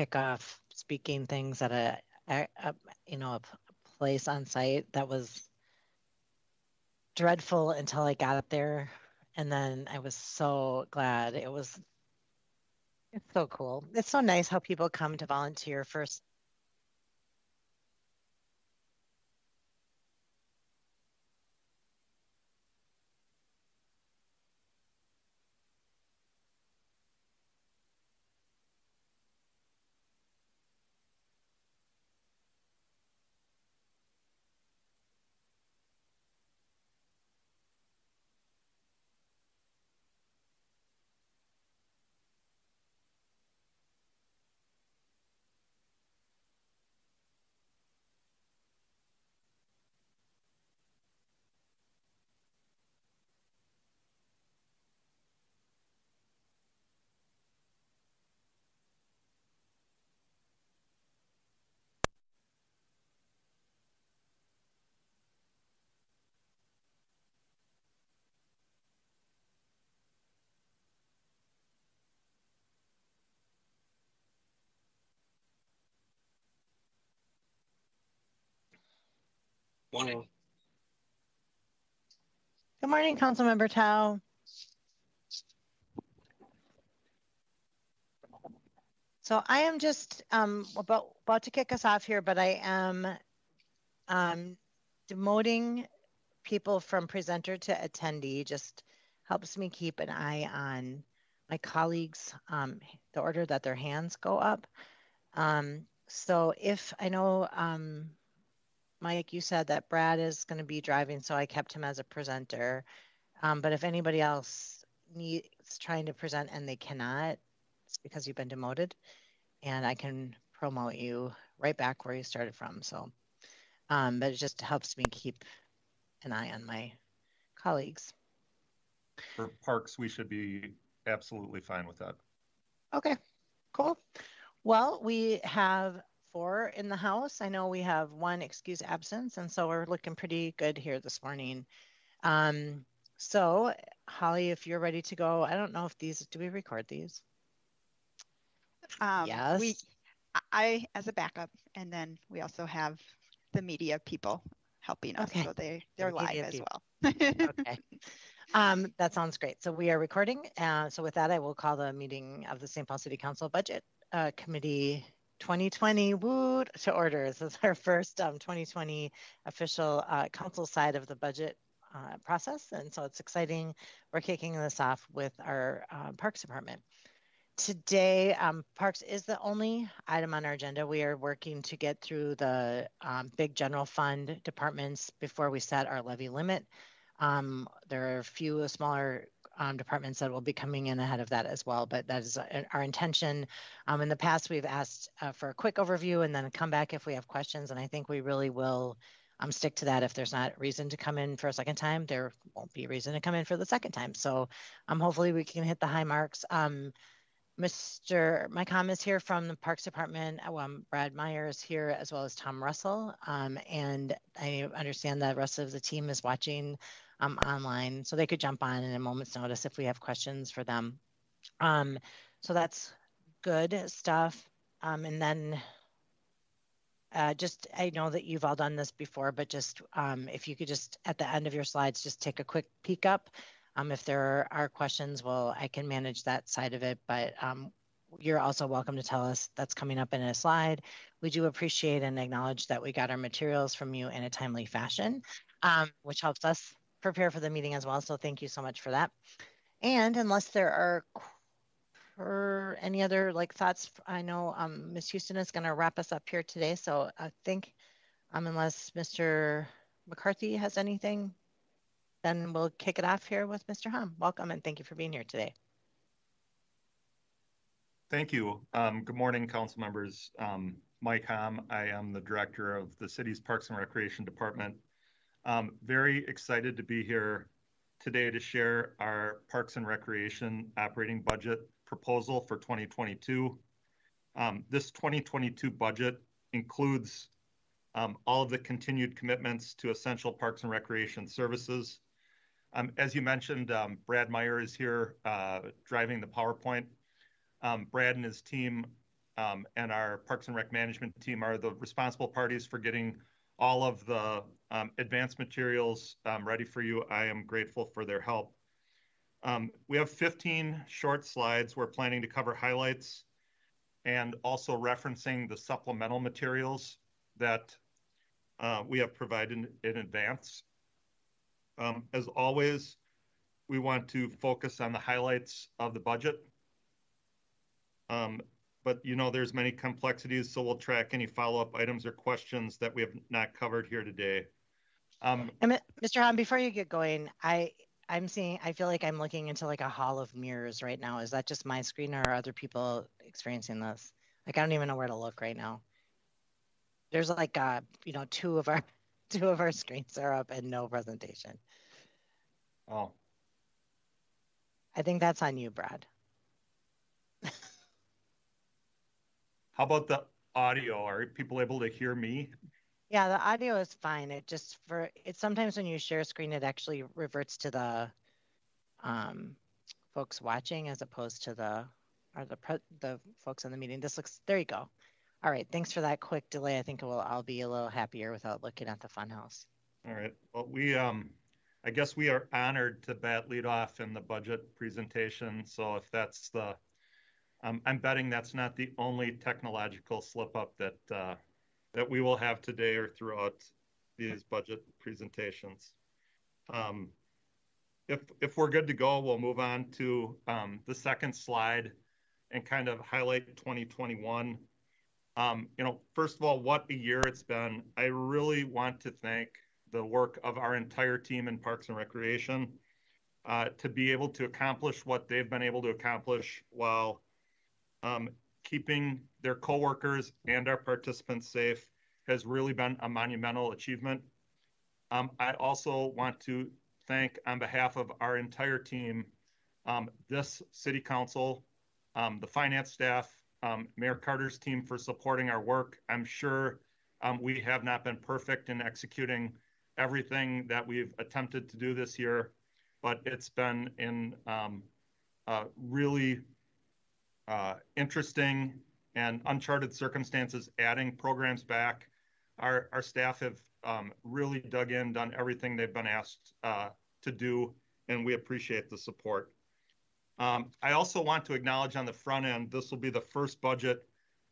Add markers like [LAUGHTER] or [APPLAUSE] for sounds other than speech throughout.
kickoff speaking things at a, a, a you know a place on site that was dreadful until I got up there, and then I was so glad. It was it's so cool. It's so nice how people come to volunteer for Morning. Good morning, Councilmember Thao. So I am just um, about, about to kick us off here, but I am um, demoting people from presenter to attendee. Just helps me keep an eye on my colleagues, um, the order that their hands go up. Um, so if I know um, Mike, you said that Brad is going to be driving, so I kept him as a presenter. Um, but if anybody else needs trying to present and they cannot, it's because you've been demoted, and I can promote you right back where you started from. So, um, but it just helps me keep an eye on my colleagues. For parks, we should be absolutely fine with that. Okay, cool. Well, we have four in the House. I know we have one excuse absence, and so we're looking pretty good here this morning. Um, so, Holly, if you're ready to go, I don't know if these, do we record these? Um, yes. We, I, as a backup, and then we also have the media people helping us, okay. so they, they're the live as people. well. okay. Um, that sounds great. So we are recording. Uh, so with that, I will call the meeting of the St. Paul City Council Budget uh, Committee 2020 woo to Orders. Is our first um, 2020 official uh, council side of the budget uh, process. And so it's exciting. We're kicking this off with our uh, Parks Department. Today, um, Parks is the only item on our agenda. We are working to get through the um, big general fund departments before we set our levy limit. Um, there are a few smaller um, departments that will be coming in ahead of that as well. But that is uh, our intention. Um, in the past, we've asked uh, for a quick overview and then come back if we have questions. And I think we really will um, stick to that. If there's not reason to come in for a second time, there won't be reason to come in for the second time. So um, hopefully we can hit the high marks. Um, Mr. My is here from the Parks Department. Um, Brad Meyer is here as well as Tom Russell. Um, and I understand that the rest of the team is watching um, online, so they could jump on in a moment's notice if we have questions for them. Um, so that's good stuff. Um, and then uh, just, I know that you've all done this before, but just um, if you could just at the end of your slides, just take a quick peek up. Um, if there are questions, well, I can manage that side of it, but um, you're also welcome to tell us that's coming up in a slide. We do appreciate and acknowledge that we got our materials from you in a timely fashion, um, which helps us prepare for the meeting as well. So thank you so much for that. And unless there are or any other like thoughts, I know um, Ms. Houston is going to wrap us up here today. So I think um, unless Mr. McCarthy has anything, then we'll kick it off here with Mr. Hahm. Welcome and thank you for being here today. Thank you. Um, good morning, council members. Um, Mike Hahm, I am the director of the city's Parks and Recreation Department. Um, very excited to be here today to share our Parks and Recreation operating budget proposal for 2022. Um, this 2022 budget includes um, all of the continued commitments to essential parks and recreation services. Um, as you mentioned, um, Brad Meyer is here uh, driving the PowerPoint. Um, Brad and his team um, and our Parks and Rec management team are the responsible parties for getting all of the um, advanced materials um, ready for you. I am grateful for their help. Um, we have 15 short slides. We're planning to cover highlights and also referencing the supplemental materials that uh, we have provided in, advance. Um, as always, we want to focus on the highlights of the budget. But you know, there's many complexities, so we'll track any follow-up items or questions that we have not covered here today. Um, Mr. Hahm, before you get going, I I'm seeing, I feel like I'm looking into like a hall of mirrors right now. Is that just my screen or are other people experiencing this? Like, I don't even know where to look right now. There's like, uh, you know, two of our, [LAUGHS] two of our screens are up and no presentation. Oh. I think that's on you, Brad. [LAUGHS] How about the audio? Are people able to hear me? Yeah, the audio is fine. It just for it sometimes when you share screen, it actually reverts to the um, folks watching as opposed to the or the the folks in the meeting. This looks there you go. All right, thanks for that quick delay. I think we'll I'll be a little happier without looking at the funhouse. All right. Well, we um, I guess we are honored to bat lead off in the budget presentation. So if that's the, um, I'm betting that's not the only technological slip up that uh, that we will have today or throughout these budget presentations. Um, if, if we're good to go, we'll move on to um, the second slide and kind of highlight 2021. Um, you know, first of all, what a year it's been. I really want to thank the work of our entire team in Parks and Recreation uh, to be able to accomplish what they've been able to accomplish while um, keeping their coworkers and our participants safe has really been a monumental achievement. Um, I also want to thank, on behalf of our entire team, um, this city council, um, the finance staff, um, Mayor Carter's team for supporting our work. I'm sure um, we have not been perfect in executing everything that we've attempted to do this year, but it's been in um, really uh, interesting and uncharted circumstances, adding programs back. Our, our staff have um, really dug in, done everything they've been asked uh, to do, and we appreciate the support. Um, I also want to acknowledge on the front end, this will be the first budget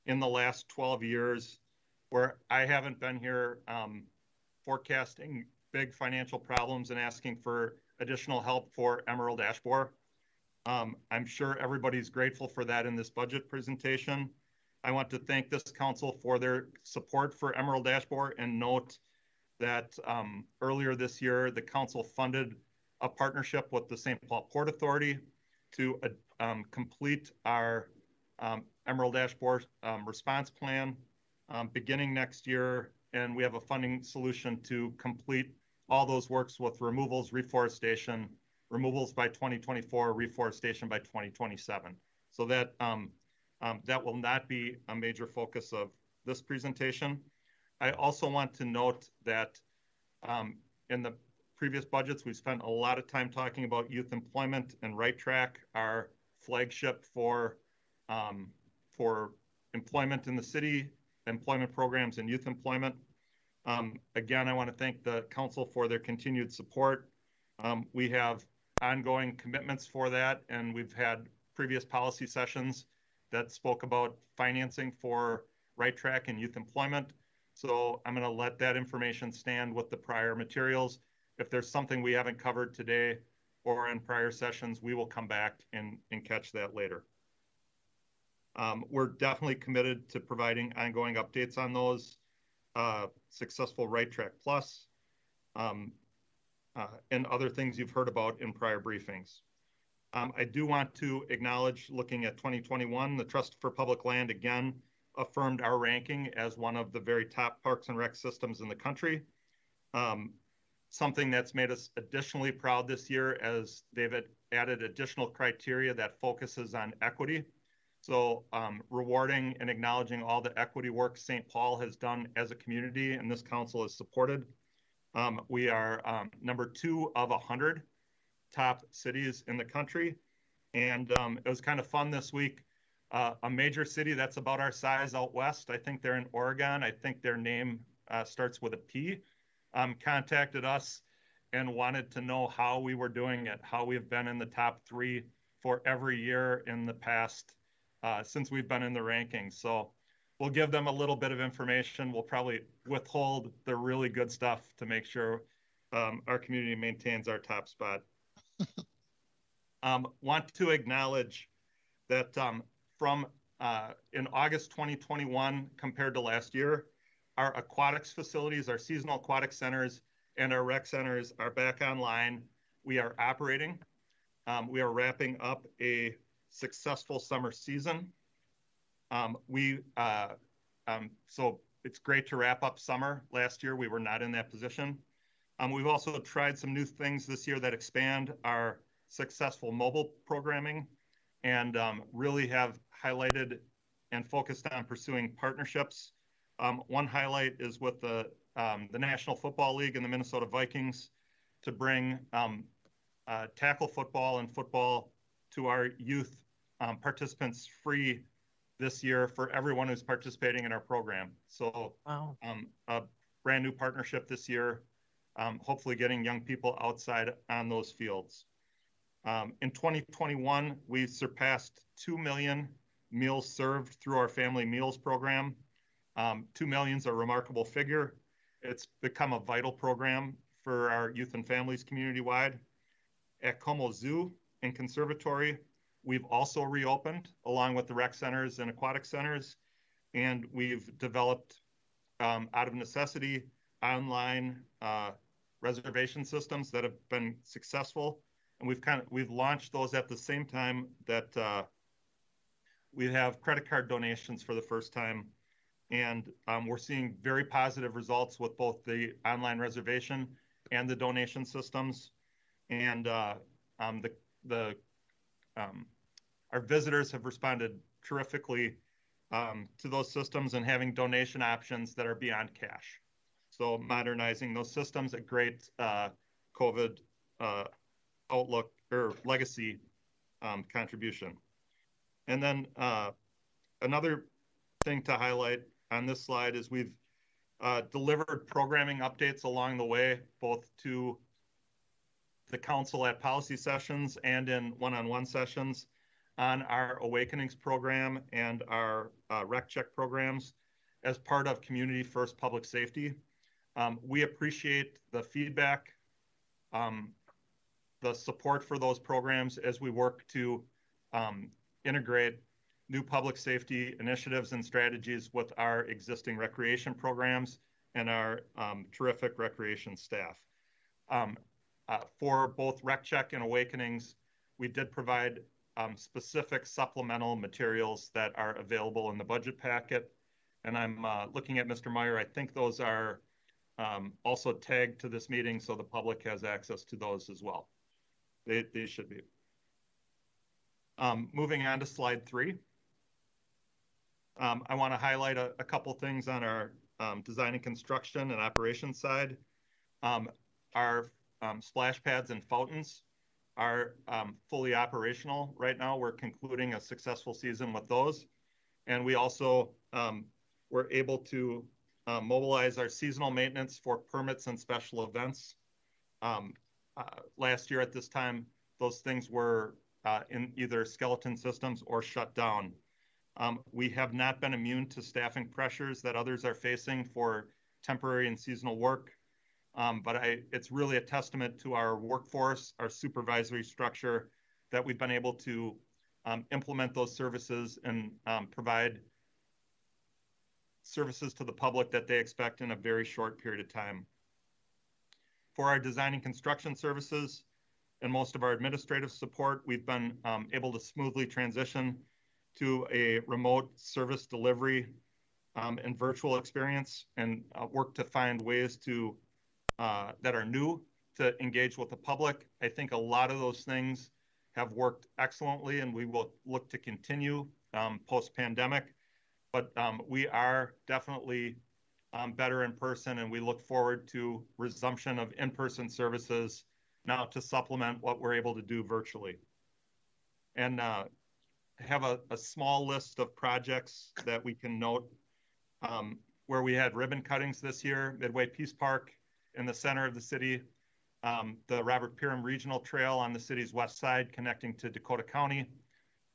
in the last 12 years where I haven't been here um, forecasting big financial problems and asking for additional help for Emerald Ash Borer. Um, I'm sure everybody's grateful for that in this budget presentation. I want to thank this council for their support for Emerald Ash Borer and note that um, earlier this year, the council funded a partnership with the St. Paul Port Authority to uh, um, complete our um, Emerald Ash Borer um, response plan um, beginning next year. And we have a funding solution to complete all those works with removals, reforestation, removals by 2024, reforestation by 2027. So that um, um, that will not be a major focus of this presentation. I also want to note that um, in the previous budgets, we spent a lot of time talking about youth employment and Right Track, our flagship for um, for employment in the city, employment programs and youth employment. Um, again, I want to thank the council for their continued support. Um, we have ongoing commitments for that, and we've had previous policy sessions that spoke about financing for Right Track and youth employment. So I'm going to let that information stand with the prior materials. If there's something we haven't covered today or in prior sessions, we will come back and, and catch that later. Um, we're definitely committed to providing ongoing updates on those. Uh, successful Right Track Plus, um, and other things you've heard about in prior briefings. Um, I do want to acknowledge, looking at 2021, the Trust for Public Land again affirmed our ranking as one of the very top parks and rec systems in the country. Um, something that's made us additionally proud this year as they've added additional criteria that focuses on equity. So um, rewarding and acknowledging all the equity work St. Paul has done as a community and this council has supported. Um, we are um, number two of 100 top cities in the country. And um, it was kind of fun this week. uh, a major city that's about our size out west. I think they're in Oregon. I think their name uh, starts with a P. Um, contacted us and wanted to know how we were doing it, how we've been in the top three for every year in the past uh, since we've been in the rankings. So we'll give them a little bit of information. We'll probably withhold the really good stuff to make sure um, our community maintains our top spot. [LAUGHS] um, want to acknowledge that um, from uh, in August 2021 compared to last year, our aquatics facilities, our seasonal aquatic centers, and our rec centers are back online. We are operating. Um, we are wrapping up a successful summer season. Um, we uh, um, so it's great to wrap up summer. Last year we were not in that position. Um, we've also tried some new things this year that expand our successful mobile programming and um, really have highlighted and focused on pursuing partnerships. Um, one highlight is with the um, the National Football League and the Minnesota Vikings to bring uh, tackle football and football to our youth participants free this year for everyone who's participating in our program. So, wow. Um, a brand new partnership this year, hopefully getting young people outside on those fields. Um, in 2021, we surpassed 2 million meals served through our family meals program. Um, 2 million is a remarkable figure. It's become a vital program for our youth and families community wide. At Como Zoo and Conservatory, we've also reopened along with the rec centers and aquatic centers, and we've developed um, out of necessity online uh, reservation systems that have been successful. And we've kind of we've launched those at the same time that uh, we have credit card donations for the first time, and um, we're seeing very positive results with both the online reservation and the donation systems, and uh, um, the the um, our visitors have responded terrifically um, to those systems and having donation options that are beyond cash. So modernizing those systems, a great uh, COVID uh, outlook or legacy um, contribution. And then uh, another thing to highlight on this slide is we've uh, delivered programming updates along the way, both to the council at policy sessions and in one-on-one sessions on our Awakenings program and our uh, rec check programs as part of Community First Public Safety. Um, we appreciate the feedback um, the support for those programs as we work to um, integrate new public safety initiatives and strategies with our existing recreation programs and our um, terrific recreation staff. Uh, for both RecCheck and Awakenings, we did provide um, specific supplemental materials that are available in the budget packet. And I'm uh, looking at Mr. Meyer. I think those are um, also tagged to this meeting so the public has access to those as well. They, they should be. Um, moving on to slide three. Um, I want to highlight a, a, couple things on our um, design and construction and operations side. Um, our um, splash pads and fountains are um, fully operational right now. We're concluding a successful season with those. And we also were able to uh, mobilize our seasonal maintenance for permits and special events. Um, uh, last year at this time, those things were uh, in either skeleton systems or shut down. Um, we have not been immune to staffing pressures that others are facing for temporary and seasonal work. Um, but I, it's really a testament to our workforce, our supervisory structure, that we've been able to um, implement those services and um, provide services to the public that they expect in a very short period of time. For our design and construction services and most of our administrative support, we've been um, able to smoothly transition to a remote service delivery um, and virtual experience and uh, work to find ways to uh, that are new to engage with the public. I think a lot of those things have worked excellently and we will look to continue um, post pandemic. But um, we are definitely um, better in person, and we look forward to resumption of in-person services now to supplement what we're able to do virtually. And uh, have a, a, small list of projects that we can note um, where we had ribbon cuttings this year, Midway Peace Park in the center of the city, um, the Robert Piram Regional Trail on the city's west side connecting to Dakota County,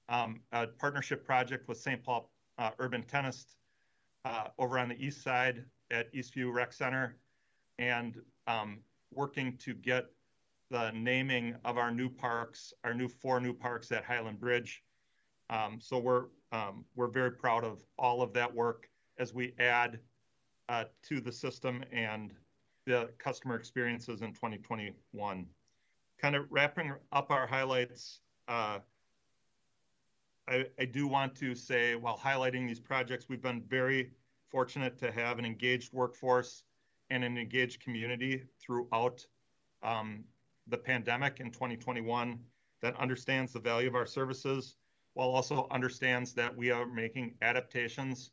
um, a partnership project with St. Paul uh, Urban Tennis uh, over on the east side at Eastview Rec Center, and um, working to get the naming of our new parks, our new four new parks at Highland Bridge. Um, so we're um, we're very proud of all of that work as we add uh, to the system and the customer experiences in 2021. Kind of wrapping up our highlights, uh, I, I, do want to say while highlighting these projects, we've been very fortunate to have an engaged workforce and an engaged community throughout um, the pandemic in 2021 that understands the value of our services while also understands that we are making adaptations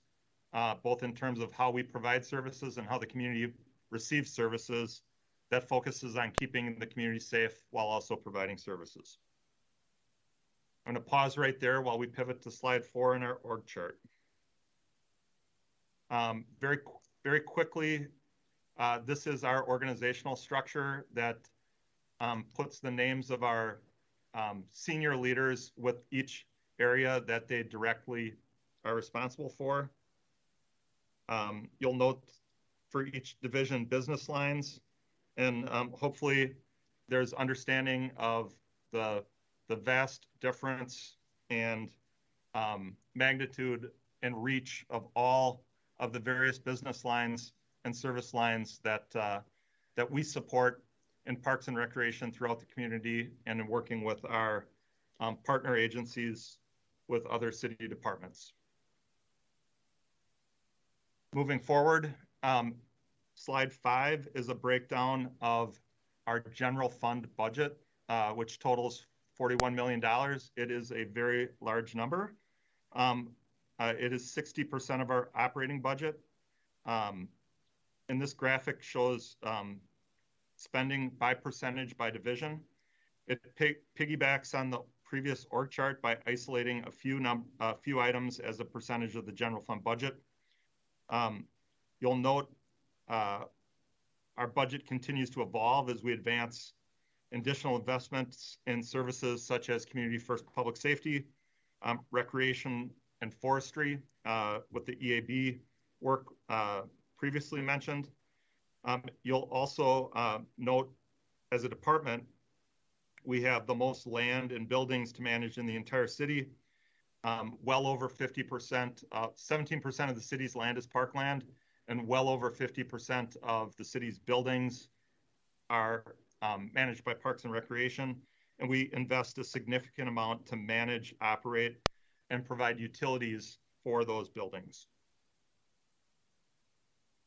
uh, both in terms of how we provide services and how the community receives services that focuses on keeping the community safe while also providing services. I'm going to pause right there while we pivot to slide four in our org chart. Um, very, very quickly, uh, this is our organizational structure that um, puts the names of our um, senior leaders with each area that they directly are responsible for. Um, you'll note for each division business lines, and um, hopefully there's understanding of the, the vast difference and um, magnitude and reach of all of the various business lines and service lines that, uh, that we support in parks and recreation throughout the community and in working with our um, partner agencies with other city departments. Moving forward, um, slide five is a breakdown of our general fund budget, uh, which totals $41 million. It is a very large number. Um, uh, it is 60% of our operating budget. Um, and this graphic shows um, spending by percentage by division. It piggybacks on the previous org chart by isolating a few, a few items as a percentage of the general fund budget. Um, you'll note our budget continues to evolve as we advance additional investments in services such as community first public safety, um, recreation and forestry uh, with the EAB work uh, previously mentioned. Um, you'll also uh, note as a department, we have the most land and buildings to manage in the entire city um, well over 50%, uh, 17% of the city's land is parkland, and well over 50% of the city's buildings are um, managed by Parks and Recreation. And we invest a significant amount to manage, operate, and provide utilities for those buildings.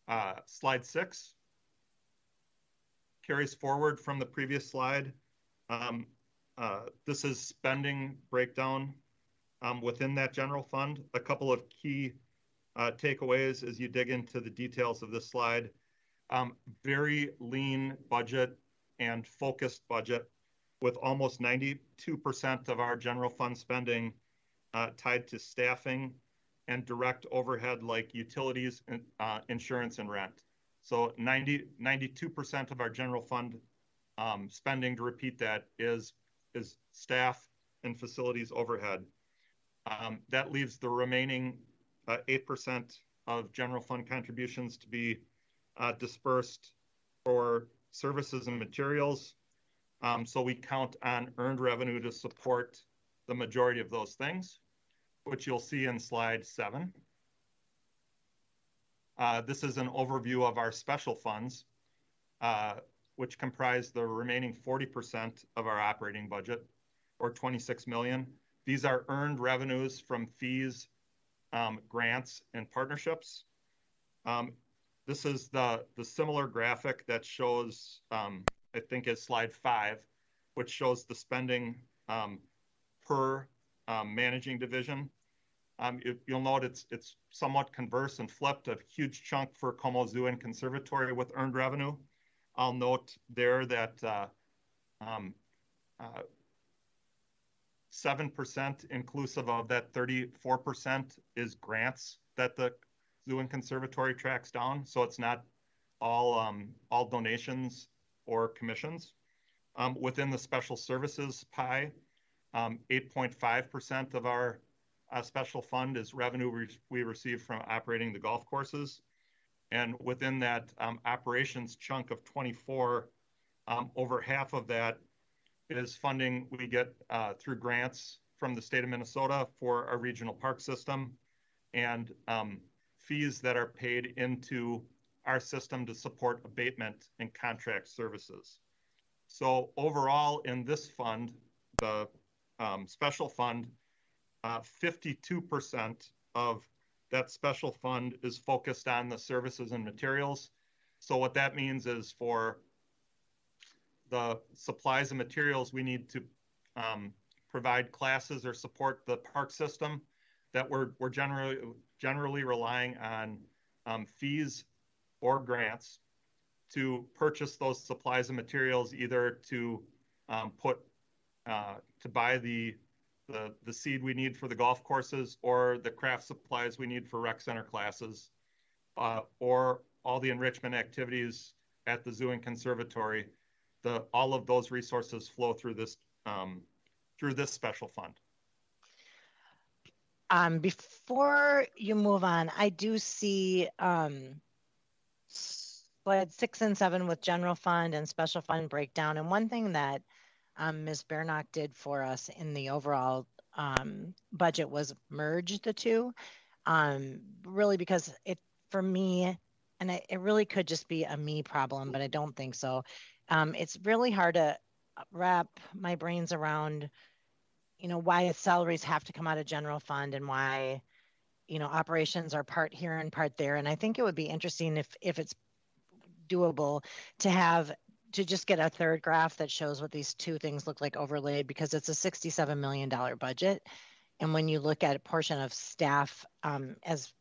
Uh, slide six carries forward from the previous slide. Um, uh, this is spending breakdown um, within that general fund. A couple of key uh, takeaways as you dig into the details of this slide. Um, very lean budget and focused budget with almost 92% of our general fund spending uh, tied to staffing and direct overhead like utilities, uh, insurance, and rent. So 90, 92% of our general fund um, spending, to repeat that, is, is staff and facilities overhead. Um, that leaves the remaining 8% of general fund contributions to be uh, dispersed for services and materials. Um, so we count on earned revenue to support the majority of those things, which you'll see in slide seven. Uh, this is an overview of our special funds, uh, which comprise the remaining 40% of our operating budget, or 26 million. These are earned revenues from fees, um, grants, and partnerships. Um, this is the, the similar graphic that shows, um, I think is slide five, which shows the spending um, per um, managing division. Um, it, you'll note it's, it's somewhat converse and flipped, a huge chunk for Como Zoo and Conservatory with earned revenue. I'll note there that uh, um, uh, 7% inclusive of that 34% is grants that the zoo and conservatory tracks down. So it's not all, um, all donations or commissions. Um, within the special services pie, 8.5% um, of our uh, special fund is revenue we, we receive from operating the golf courses. And within that um, operations chunk of 24, um, over half of that is funding we get uh, through grants from the state of Minnesota for our regional park system and um, fees that are paid into our system to support abatement and contract services. So overall in this fund, the um, special fund, uh, 52% of that special fund is focused on the services and materials. So what that means is for the supplies and materials we need to um, provide classes or support the park system that we're, we're generally, generally relying on um, fees or grants to purchase those supplies and materials either to um, put uh, to buy the, the the seed we need for the golf courses or the craft supplies we need for rec center classes uh, or all the enrichment activities at the zoo and conservatory the all of those resources flow through this um, through this special fund. Um, before you move on, I do see um, slide six and seven with general fund and special fund breakdown. And one thing that um, Ms. Bernock did for us in the overall um, budget was merge the two, um, really because it for me, and it, it really could just be a me problem, but I don't think so um, it's really hard to wrap my brains around you know why salaries have to come out of general fund and why you know operations are part here and part there. And i think it would be interesting if if it's doable to have to just get a third graph that shows what these two things look like overlaid because it's a 67 million dollar budget. And when you look at a portion of staff um, as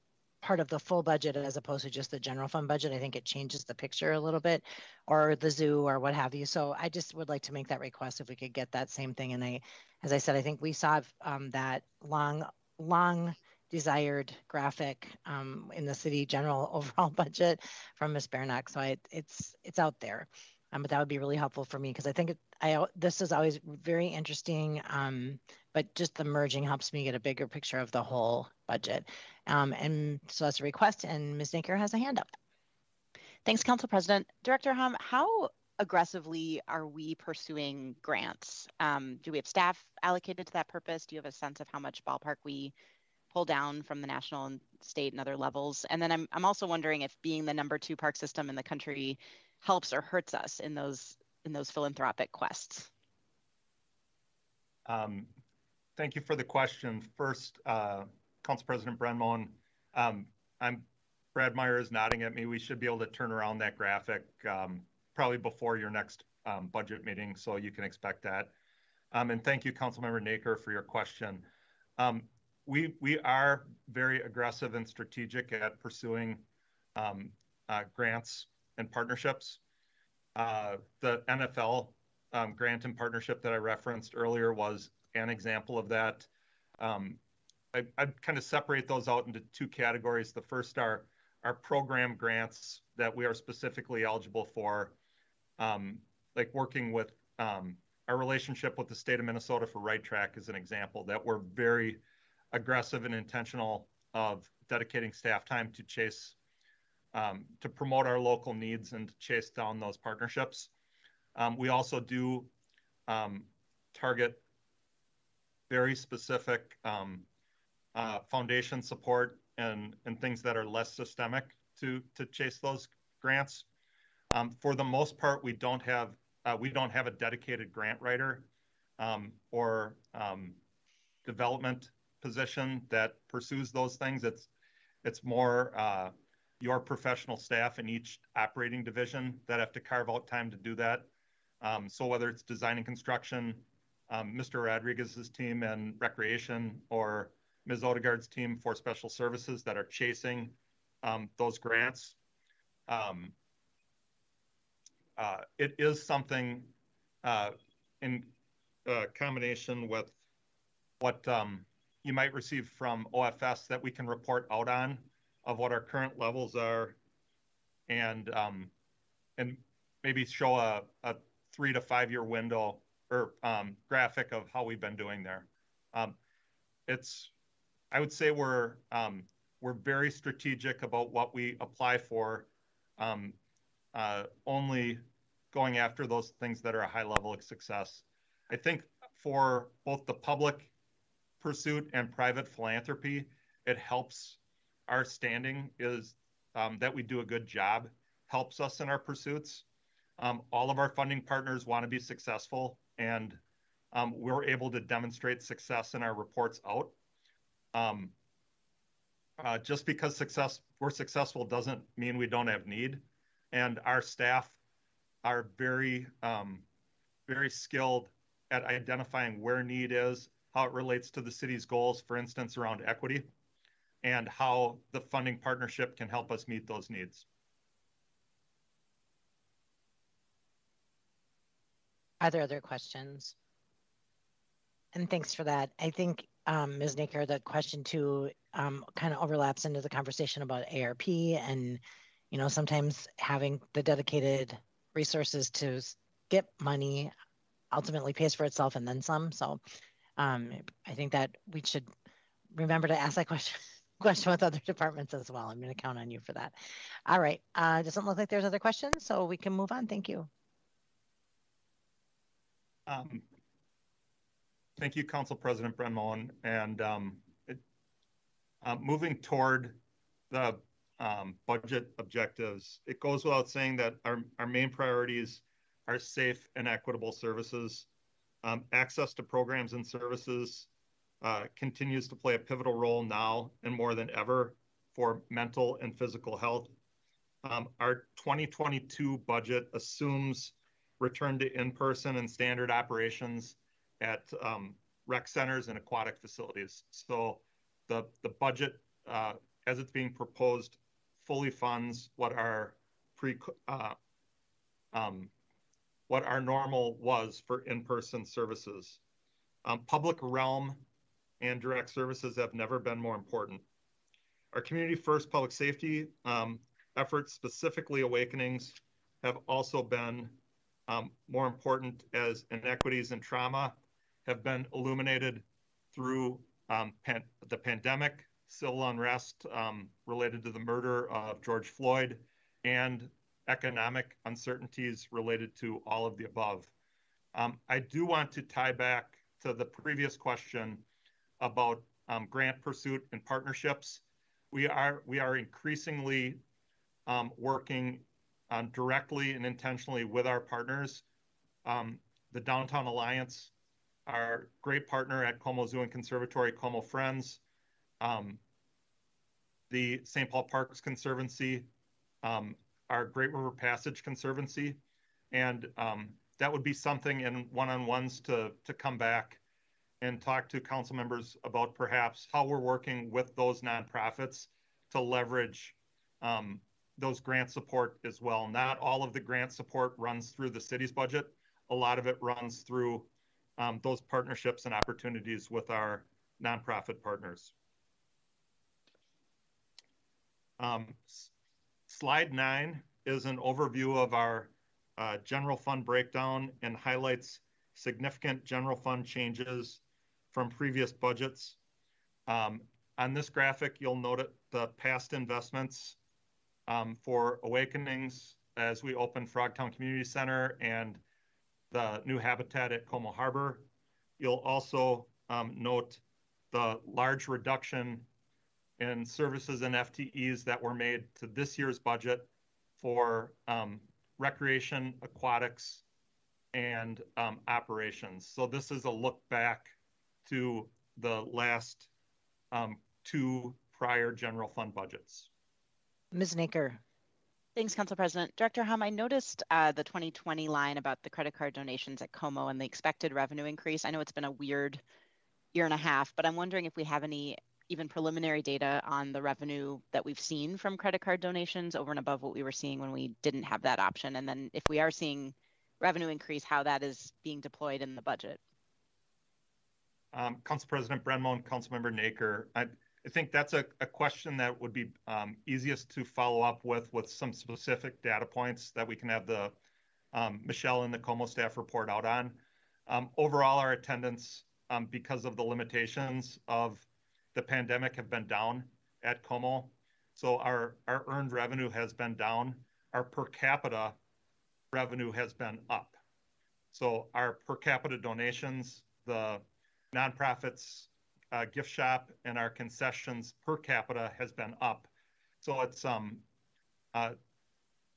part of the full budget as opposed to just the general fund budget. I think it changes the picture a little bit, or the zoo or what have you. So I just would like to make that request if we could get that same thing. And I, as I said, I think we saw um, that long, long desired graphic um, in the city general [LAUGHS] overall budget from Ms. Bernock. So I, it's it's out there. Um, but that would be really helpful for me because I think it, I this is always very interesting. Um, but just the merging helps me get a bigger picture of the whole budget. Um, and so that's a request, and Ms. Noecker has a hand up. Thanks, Council President. Director Hahm, how aggressively are we pursuing grants? Um, do we have staff allocated to that purpose? Do you have a sense of how much ballpark we pull down from the national and state and other levels? And then I'm, I'm also wondering if being the number two park system in the country helps or hurts us in those in those philanthropic quests. Um, thank you for the question. First, uh, Council President Brendmoen. Um, I'm Brad Meyer is nodding at me. We should be able to turn around that graphic um, probably before your next um, budget meeting, so you can expect that. Um, and thank you, Councilmember Noecker, for your question. Um, we we are very aggressive and strategic at pursuing um, uh, grants and partnerships. Uh, the NFL um, grant and partnership that I referenced earlier was an example of that. Um, I, I'd kind of separate those out into two categories. The first are our program grants that we are specifically eligible for, um, like working with um, our relationship with the state of Minnesota for Right Track is an example that we're very aggressive and intentional of dedicating staff time to chase um, to promote our local needs and to chase down those partnerships. Um, we also do um, target very specific um, uh, foundation support and, and things that are less systemic to, to chase those grants. Um, for the most part, we don't have uh, we don't have a dedicated grant writer um, or um, development position that pursues those things. It's it's more uh, your professional staff in each operating division that have to carve out time to do that. Um, so whether it's design and construction, um, Mr. Rodriguez's team and recreation, or Ms. Odegaard's team for special services that are chasing um, those grants. Um, uh, it is something uh, in uh, combination with what um, you might receive from OFS that we can report out on of what our current levels are and um, and maybe show a, a three to five year window or um, graphic of how we've been doing there. Um, it's I would say we're um, we're very strategic about what we apply for, um, uh, only going after those things that are a high level of success. I think for both the public pursuit and private philanthropy, it helps our standing is um, that we do a good job, helps us in our pursuits. Um, all of our funding partners want to be successful, and um, we're able to demonstrate success in our reports out. Um, uh, just because success we're successful doesn't mean we don't have need, and our staff are very um, very skilled at identifying where need is, how it relates to the city's goals, for instance, around equity, and how the funding partnership can help us meet those needs. Are there other questions? And thanks for that. I think, um, Ms. Noecker, the question too um, kind of overlaps into the conversation about ARP and, you know, sometimes having the dedicated resources to get money ultimately pays for itself and then some. So um, I think that we should remember to ask that question [LAUGHS] question with other [LAUGHS] departments as well. I'm going to count on you for that. All right. Uh, doesn't look like there's other questions, so we can move on. Thank you. Um, thank you, Council President Brendmoen. And um, it, uh, moving toward the um, budget objectives, it goes without saying that our, our main priorities are safe and equitable services. Um, access to programs and services uh, continues to play a pivotal role now and more than ever for mental and physical health. Um, our 2022 budget assumes return to in-person and standard operations at um, rec centers and aquatic facilities. So the, the budget, uh, as it's being proposed, fully funds what our pre, uh, um, what our normal was for in-person services. Um, public realm and direct services have never been more important. Our community first public safety um, efforts, specifically awakenings, have also been um, more important as inequities and trauma have been illuminated through um, pan- the pandemic, civil unrest um, related to the murder of George Floyd, and economic uncertainties related to all of the above. Um, I do want to tie back to the previous question about um, grant pursuit and partnerships. We are we are increasingly um, working um, directly and intentionally with our partners. Um, the Downtown Alliance, our great partner at Como Zoo and Conservatory, Como Friends, um, the St. Paul Parks Conservancy, um, our Great River Passage Conservancy, and that would be something in one-on-ones to to come back and talk to council members about perhaps how we're working with those nonprofits to leverage um, those grant support as well. Not all of the grant support runs through the city's budget. A lot of it runs through um, those partnerships and opportunities with our nonprofit partners. Um, slide nine is an overview of our uh, general fund breakdown and highlights significant general fund changes from previous budgets. Um, on this graphic, you'll note the past investments um, for Awakenings as we open Frogtown Community Center and the new habitat at Como Harbor. You'll also um, note the large reduction in services and FTEs that were made to this year's budget for um, recreation, aquatics, and um, operations. So this is a look back to the last um, two prior general fund budgets. Ms. Noecker. Thanks, Council President. Director Hahm, I noticed uh, the 2020 line about the credit card donations at Como and the expected revenue increase. I know it's been a weird year and a half, but I'm wondering if we have any even preliminary data on the revenue that we've seen from credit card donations over and above what we were seeing when we didn't have that option. And then if we are seeing revenue increase, how that is being deployed in the budget. Um, Council President Brendmoen, Councilmember Noecker, I, I think that's a, a question that would be um, easiest to follow up with with some specific data points that we can have the um, Michelle and the Como staff report out on. Um, overall, our attendance, um, because of the limitations of the pandemic, have been down at Como. So our, our earned revenue has been down. Our per capita revenue has been up. So our per capita donations, the nonprofits uh, gift shop and our concessions per capita has been up. So it's um, uh,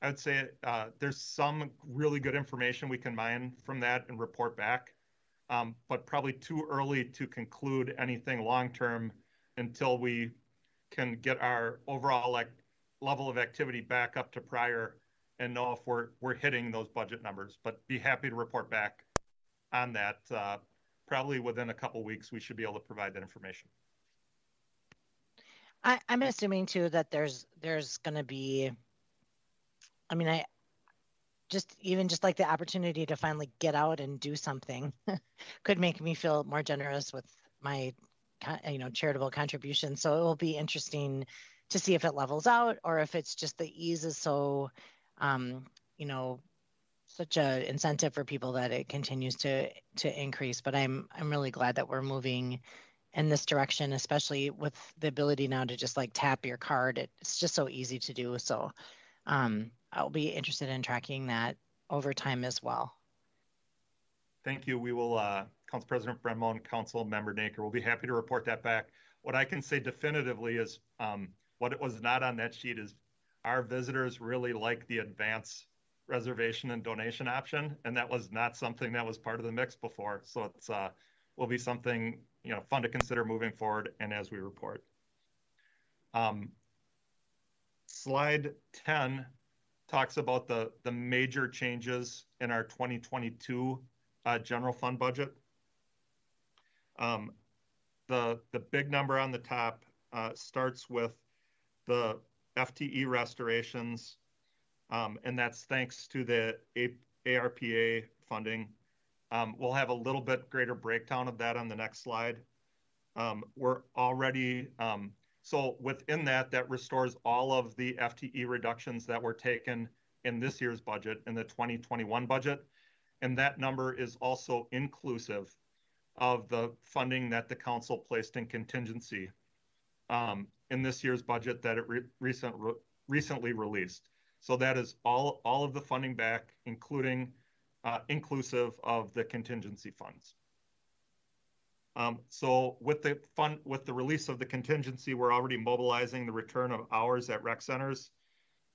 I would say uh, there's some really good information we can mine from that and report back, um, but probably too early to conclude anything long term until we can get our overall like level of activity back up to prior and know if we're we're hitting those budget numbers. But be happy to report back on that uh, probably within a couple weeks, we should be able to provide that information. I, am assuming too that there's there's going to be. I mean, I just even just like the opportunity to finally get out and do something [LAUGHS] could make me feel more generous with my you know charitable contributions. So it will be interesting to see if it levels out or if it's just the ease is so um, you know such a incentive for people that it continues to to increase. But I'm I'm really glad that we're moving in this direction, especially with the ability now to just like tap your card. It's just so easy to do. So um, I'll be interested in tracking that over time as well. Thank you. We will, uh, Council President Brendmoen, Council Member Noecker, will be happy to report that back. What I can say definitively is um, what it was not on that sheet is our visitors really like the advance reservation and donation option, and that was not something that was part of the mix before. So it's uh, will be something you know fun to consider moving forward and as we report. Um, slide 10 talks about the the major changes in our 2022 uh, general fund budget. Um, the the big number on the top uh, starts with the FTE restorations um, and that's thanks to the ARPA funding. Um, we'll have a little bit greater breakdown of that on the next slide. Um, we're already, so within that, that restores all of the FTE reductions that were taken in this year's budget, in the 2021 budget. And that number is also inclusive of the funding that the council placed in contingency in this year's budget that it recently released. So that is all, all of the funding back, including uh, inclusive of the contingency funds. Um, so with the fund, with the release of the contingency, we're already mobilizing the return of hours at rec centers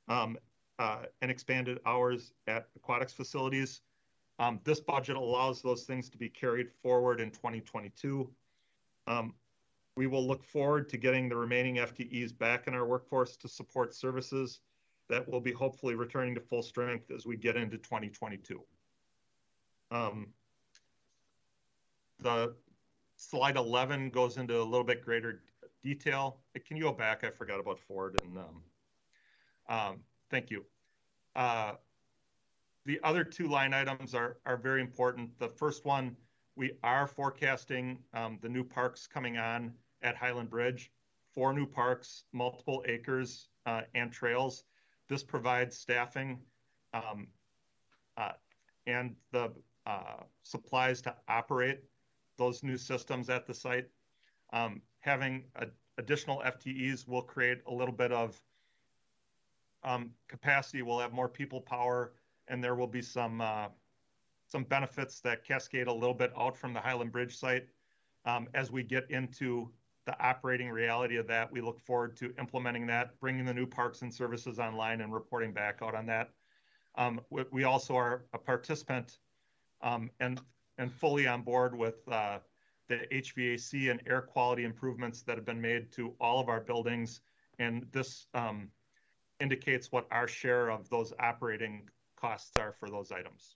um, uh, and expanded hours at aquatics facilities. Um, this budget allows those things to be carried forward in 2022. Um, we will look forward to getting the remaining FTEs back in our workforce to support services that will be hopefully returning to full strength as we get into 2022. Um, the slide 11 goes into a little bit greater detail. Can you go back? I forgot about Ford and um, um, thank you. Uh, the other two line items are, are very important. The first one, we are forecasting um, the new parks coming on at Highland Bridge, four new parks, multiple acres uh, and trails. This provides staffing um, uh, and the uh, supplies to operate those new systems at the site. Um, having additional FTEs will create a little bit of um, capacity. We'll have more people power, and there will be some some benefits that cascade a little bit out from the Highland Bridge site. As we get into the operating reality of that. We look forward to implementing that, bringing the new parks and services online and reporting back out on that. Um, we also are a participant um, and fully on board with uh, the HVAC and air quality improvements that have been made to all of our buildings. And this um, indicates what our share of those operating costs are for those items.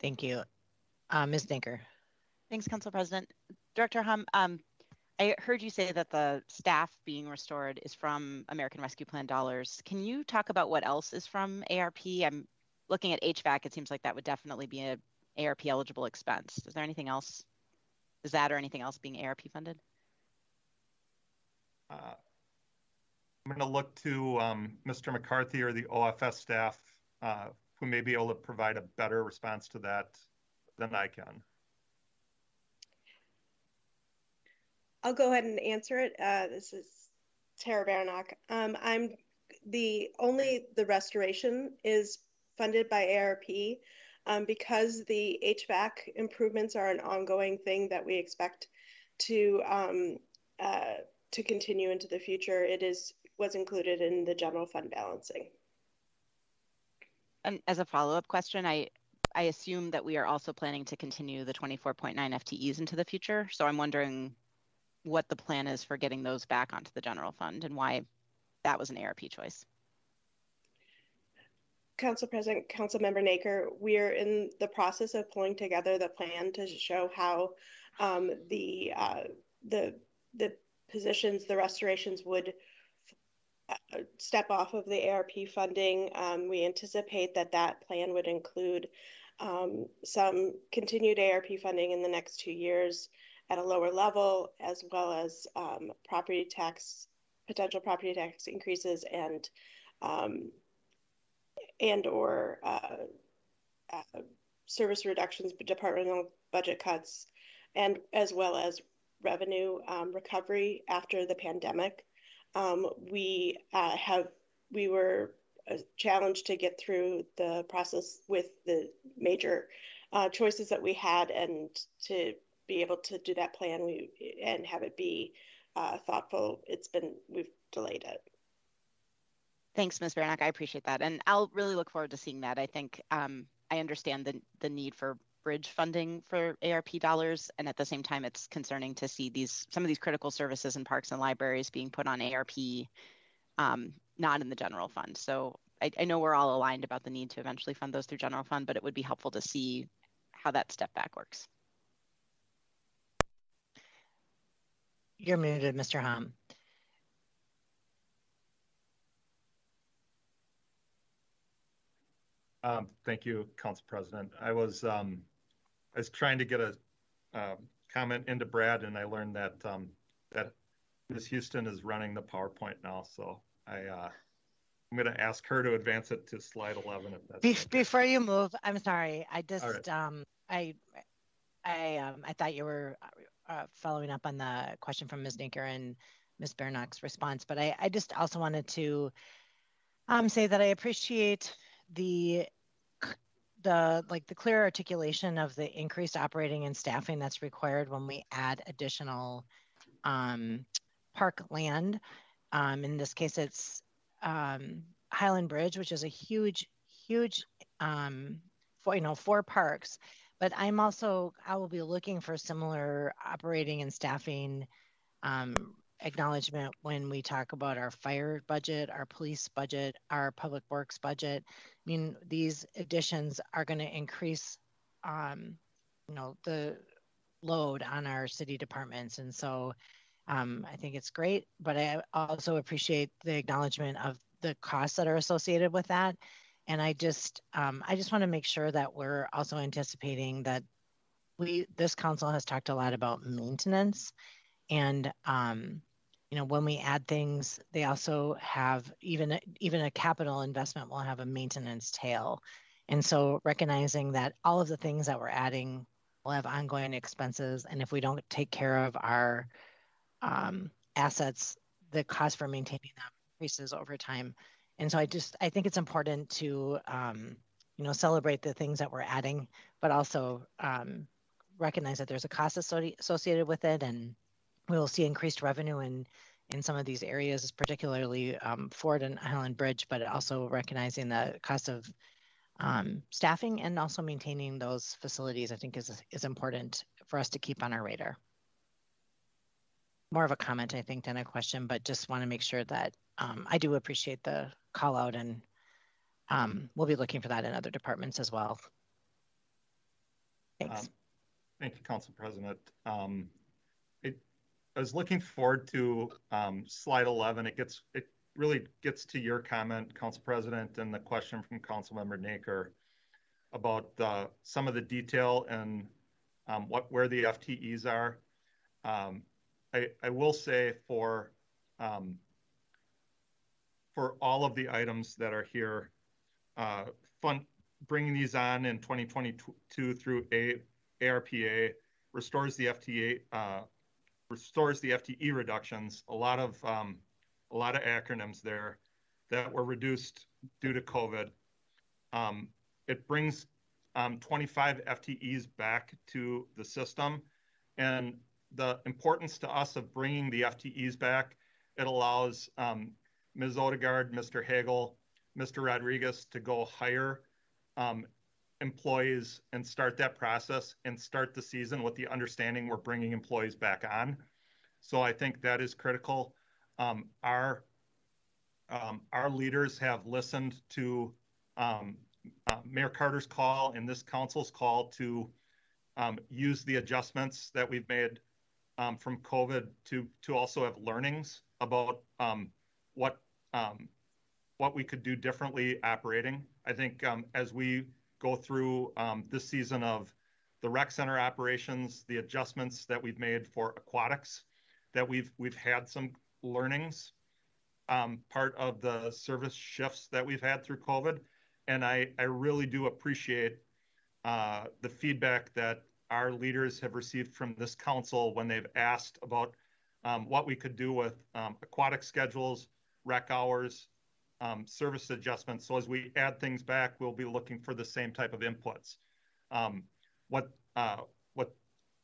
Thank you. Uh, Ms. Noecker. Thanks, Council President. Director Hahm, um, I heard you say that the staff being restored is from American Rescue Plan dollars. Can you talk about what else is from ARP? I'm looking at HVAC. It seems like that would definitely be a ARP eligible expense. Is there anything else? Is that or anything else being ARP funded? Uh, I'm going to look to um, Mr. McCarthy or the OFS staff uh, who may be able to provide a better response to that than I can. I'll go ahead and answer it. Uh, this is Tara Baranach. Um, I'm the only the restoration is funded by ARP um, because the HVAC improvements are an ongoing thing that we expect to um, uh, to continue into the future. It is was included in the general fund balancing. And as a follow-up question, I I assume that we are also planning to continue the 24.9 FTEs into the future. So I'm wondering what the plan is for getting those back onto the general fund and why that was an ARP choice. Council President, Council Member Noecker, we're in the process of pulling together the plan to show how um, the uh, the the positions, the restorations would uh, step off of the ARP funding. Um, we anticipate that that plan would include um, some continued ARP funding in the next two years at a lower level, as well as um, property tax, potential property tax increases and um, and or uh, uh, service reductions, departmental budget cuts, and as well as revenue um, recovery after the pandemic. Um, we uh, have we were uh, challenged to get through the process with the major uh, choices that we had, and to be able to do that plan we and have it be uh, thoughtful. It's been we've delayed it. Thanks, Ms. Baranach. I appreciate that, and I'll really look forward to seeing that. I think um, I understand the the need for bridge funding for ARP dollars, and at the same time, it's concerning to see these some of these critical services in parks and libraries being put on ARP, um, not in the general fund. So I, I know we're all aligned about the need to eventually fund those through general fund, but it would be helpful to see how that step back works. You're muted, Mr. Hahm. Um, thank you, Council President. I was um, I was trying to get a uh, comment into Brad, and I learned that um, that Ms. Houston is running the PowerPoint now, so I uh, I'm going to ask her to advance it to slide 11. If that's Be- okay. Before you move, I'm sorry. I just right. um, I I um, I thought you were uh, following up on the question from Ms. Noecker and Ms. Baranach's response, but I, I just also wanted to um, say that I appreciate the the like the clear articulation of the increased operating and staffing that's required when we add additional um, park land. Um, in this case, it's um, Highland Bridge, which is a huge, huge, um, you know, four parks. But I'm also I will be looking for similar operating and staffing um, acknowledgement when we talk about our fire budget, our police budget, our public works budget. I mean, these additions are going to increase, um, you know, the load on our city departments, and so um, I think it's great. But I also appreciate the acknowledgement of the costs that are associated with that. And I just, um, I just want to make sure that we're also anticipating that we, this council has talked a lot about maintenance, and um, you know when we add things they also have even even a capital investment will have a maintenance tail. And so recognizing that all of the things that we're adding will have ongoing expenses. And if we don't take care of our um, assets the cost for maintaining them increases over time and so i just i think it's important to um, you know celebrate the things that we're adding but also um, recognize that there's a cost associated with it and we will see increased revenue in in some of these areas, particularly um, Ford and Highland Bridge, but also recognizing the cost of um, staffing and also maintaining those facilities, I think is is important for us to keep on our radar. More of a comment, I think, than a question, but just want to make sure that um, I do appreciate the call out and um, we'll be looking for that in other departments as well. Thanks. Um, thank you, Council President. Um, I was looking forward to um, slide 11. It gets it really gets to your comment, Council President, and the question from Council Member Noecker about uh, some of the detail and um, what where the FTEs are. Um, I, I will say for um, for all of the items that are here, uh, bringing these on in 2022 through A, ARPA restores the FTA, uh, restores the FTE reductions. A lot of um, a lot of acronyms there that were reduced due to COVID. Um, it brings um, 25 FTEs back to the system, and the importance to us of bringing the FTEs back, it allows um, Ms. Odegaard, Mr. Hagel, Mr. Rodriguez to go hire um, employees and start that process and start the season with the understanding we're bringing employees back on. So I think that is critical. Um, our um, our leaders have listened to um, uh, Mayor Carter's call and this council's call to um, use the adjustments that we've made um, from COVID to to also have learnings about um, what um, what we could do differently operating. I think um, as we go through um, this season of the rec center operations, the adjustments that we've made for aquatics, that we've we've had some learnings um, part of the service shifts that we've had through COVID, and I I really do appreciate uh, the feedback that our leaders have received from this council when they've asked about um, what we could do with um, aquatic schedules, rec hours, um, service adjustments. So as we add things back, we'll be looking for the same type of inputs. Um, what uh, what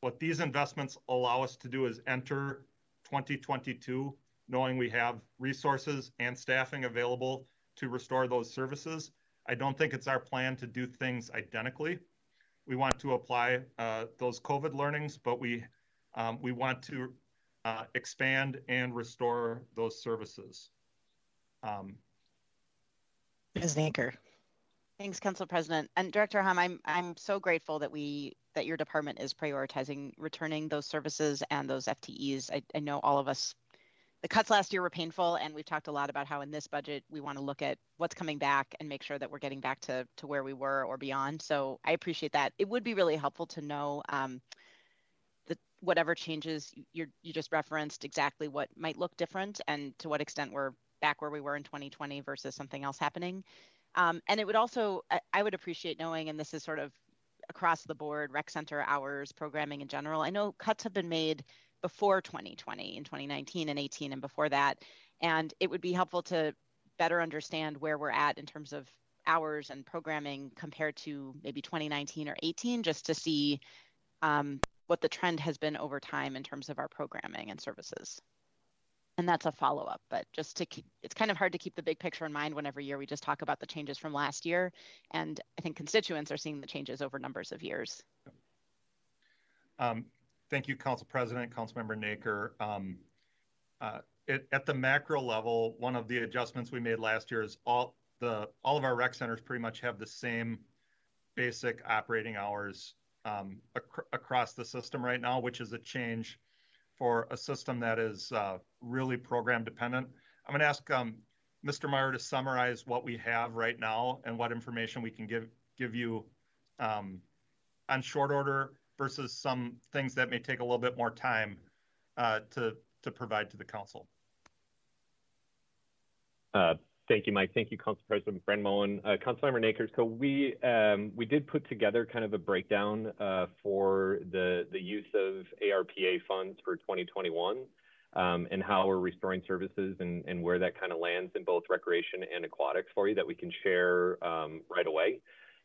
what these investments allow us to do is enter 2022 knowing we have resources and staffing available to restore those services. I don't think it's our plan to do things identically. We want to apply uh, those COVID learnings, but we um, we want to uh, expand and restore those services. Um, Ms. Noecker. Thanks, Council President. And Director Hahm, I'm I'm so grateful that we that your department is prioritizing returning those services and those FTEs. I, I know all of us the cuts last year were painful and we've talked a lot about how in this budget we want to look at what's coming back and make sure that we're getting back to, to where we were or beyond so i appreciate that it would be really helpful to know um, the whatever changes you you just referenced exactly what might look different and to what extent we're back where we were in 2020 versus something else happening. Um, and it would also I, would appreciate knowing and this is sort of across the board rec center hours programming in general. I know cuts have been made before 2020 in 2019 and 18 and before that. And it would be helpful to better understand where we're at in terms of hours and programming compared to maybe 2019 or 18 just to see um, what the trend has been over time in terms of our programming and services and that's a follow-up but just to keep it's kind of hard to keep the big picture in mind when every year we just talk about the changes from last year and i think constituents are seeing the changes over numbers of years um, Thank you, Council President, Councilmember Noecker. Um, uh, it, at the macro level, one of the adjustments we made last year is all the all of our rec centers pretty much have the same basic operating hours um, ac across the system right now, which is a change for a system that is uh, really program dependent. I'm going to ask um, Mr. Meyer to summarize what we have right now and what information we can give give you um, on short order versus some things that may take a little bit more time uh, to to provide to the council. Uh, thank you, Mike. Thank you, Council President Brendmoen. Uh, Councilmember Noecker, so we um, we did put together kind of a breakdown uh, for the the use of ARPA funds for 2021 um, and how we're restoring services and, and where that kind of lands in both recreation and aquatics for you that we can share um, right away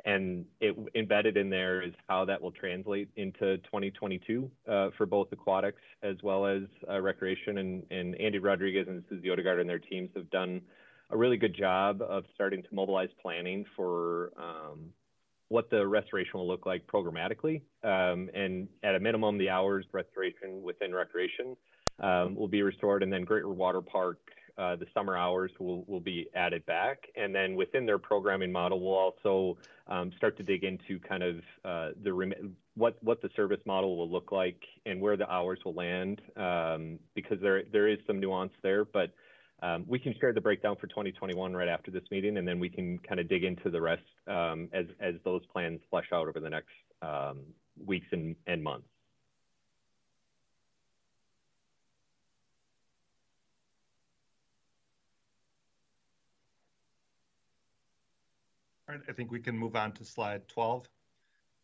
and it embedded in there is how that will translate into 2022 uh, for both aquatics as well as uh, recreation. And, and, Andy Rodriguez and Susie Odegaard and their teams have done a really good job of starting to mobilize planning for um, what the restoration will look like programmatically. Um, and at a minimum, the hours restoration within recreation um, will be restored, and then Great Water Park uh, the summer hours will, will be added back. And then within their programming model, we'll also um, start to dig into kind of uh, the what what the service model will look like and where the hours will land, um, because there there is some nuance there. But um, we can share the breakdown for 2021 right after this meeting, and then we can kind of dig into the rest um, as as those plans flesh out over the next um, weeks and, and months. All right, I think we can move on to slide 12.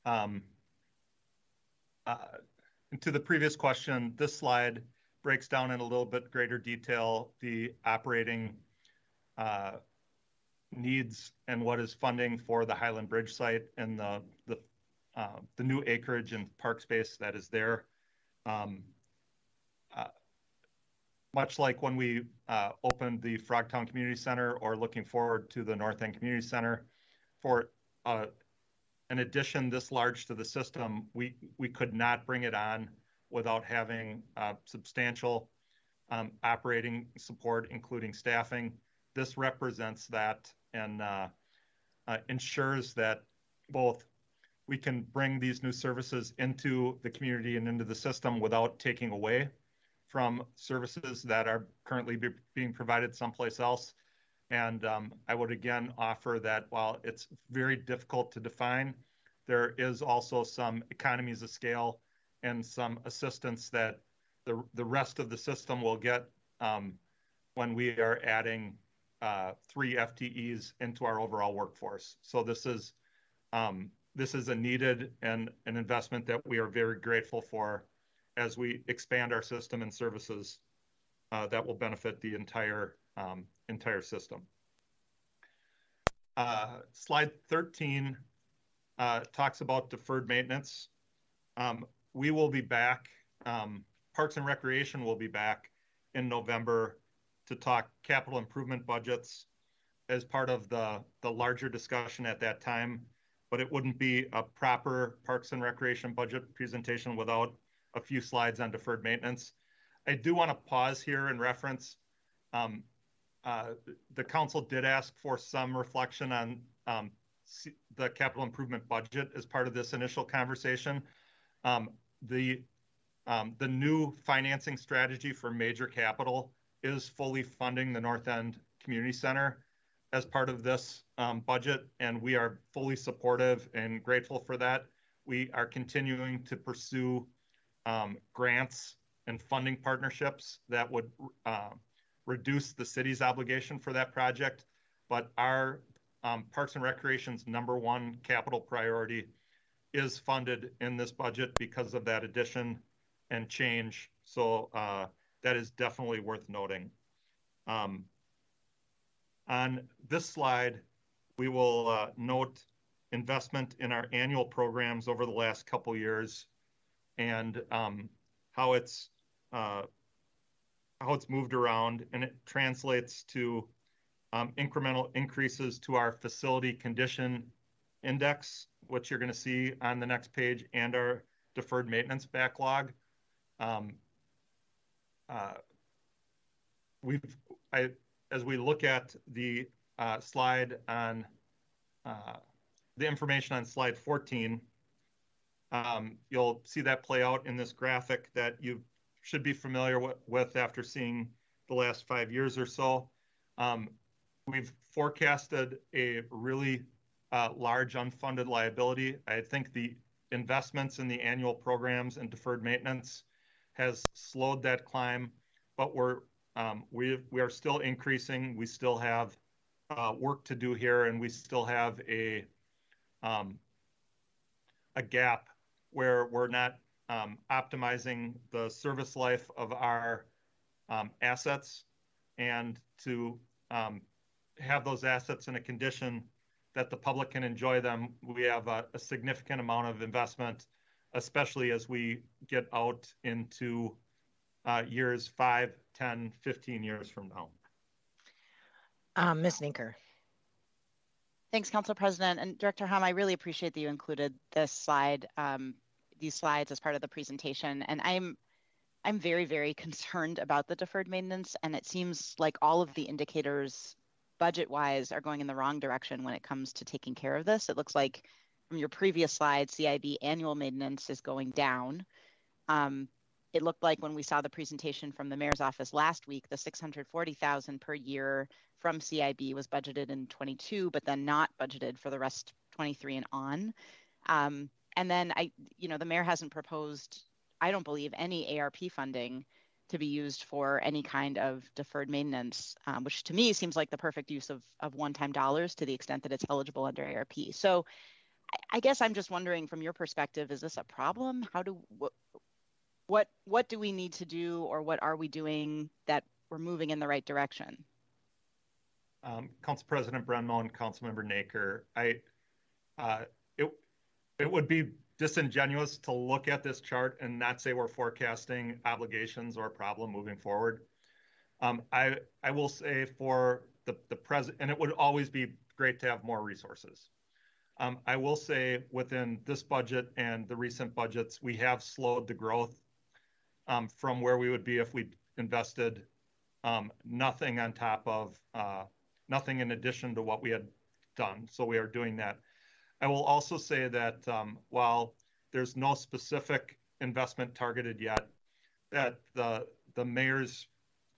Um, uh, to the previous question, this slide breaks down in a little bit greater detail the operating uh, needs and what is funding for the Highland Bridge site and the the uh, the new acreage and park space that is there. Um, uh, much like when we uh, opened the Frogtown Community Center or looking forward to the North End Community Center, for uh, an addition this large to the system, we, we could not bring it on without having uh, substantial um, operating support, including staffing. This represents that and uh, uh, ensures that both we can bring these new services into the community and into the system without taking away from services that are currently be being provided someplace else. And um, I would again offer that while it's very difficult to define, there is also some economies of scale and some assistance that the, the rest of the system will get um, when we are adding uh, three FTEs into our overall workforce. So this is um, this is a needed and an investment that we are very grateful for as we expand our system and services uh, that will benefit the entire um, entire system. Uh, slide 13 uh, talks about deferred maintenance. Um, we will be back. Um, Parks and Recreation will be back in November to talk capital improvement budgets as part of the, the larger discussion at that time, but it wouldn't be a proper Parks and Recreation budget presentation without a few slides on deferred maintenance. I do want to pause here and reference um, uh, the council did ask for some reflection on um, the capital improvement budget as part of this initial conversation. Um, the um, the new financing strategy for major capital is fully funding the North End Community Center as part of this um, budget, and we are fully supportive and grateful for that. We are continuing to pursue um, grants and funding partnerships that would uh, reduce the city's obligation for that project. But our um, Parks and Recreation's number one capital priority is funded in this budget because of that addition and change. So uh, that is definitely worth noting. Um, on this slide, we will uh, note investment in our annual programs over the last couple years and um, how it's uh, how it's moved around, and it translates to um, incremental increases to our facility condition index, which you're going to see on the next page, and our deferred maintenance backlog. Um, uh, we've, as we look at the uh, slide on uh, the information on slide 14, um, you'll see that play out in this graphic that you should be familiar with after seeing the last five years or so. Um, we've forecasted a really large unfunded liability. I think the investments in the annual programs and deferred maintenance has slowed that climb, but we're um, we we are still increasing. We still have uh, work to do here, and we still have a um, a gap where we're not um, optimizing the service life of our um, assets and to um, have those assets in a condition that the public can enjoy them. We have a, a significant amount of investment, especially as we get out into uh, years 5, 10, 15 years from now. Um, Ms. Noecker. Thanks, Council President. And Director Hahm, I really appreciate that you included this slide um, these slides as part of the presentation. And I'm I'm very, very [LAUGHS] concerned about the deferred maintenance. And it seems like all of the indicators budget wise are going in the wrong direction when it comes to taking care of this. It looks like from your previous slide, CIB annual maintenance is going down. Um, it looked like when we saw the presentation from the mayor's office last week, the 640,000 per year from CIB was budgeted in 22, but then not budgeted for the rest 23 and on. Um, and then I, you know, the mayor hasn't proposed, I don't believe, any ARP funding to be used for any kind of deferred maintenance, um, which to me seems like the perfect use of, of one-time dollars to the extent that it's eligible under ARP. So I, guess I'm just wondering from your perspective, is this a problem? How do, what, what, what do we need to do or what are we doing that we're moving in the right direction? Um, Council President Brendmoen, Councilmember Noecker, I, uh, it, it would be disingenuous to look at this chart and not say we're forecasting obligations or a problem moving forward. Um, I, I will say for the, the present, and it would always be great to have more resources. Um, I will say within this budget and the recent budgets, we have slowed the growth um, from where we would be if we invested um, nothing on top of, uh, nothing in addition to what we had done. So we are doing that. I will also say that um, while there's no specific investment targeted yet, that the the mayor's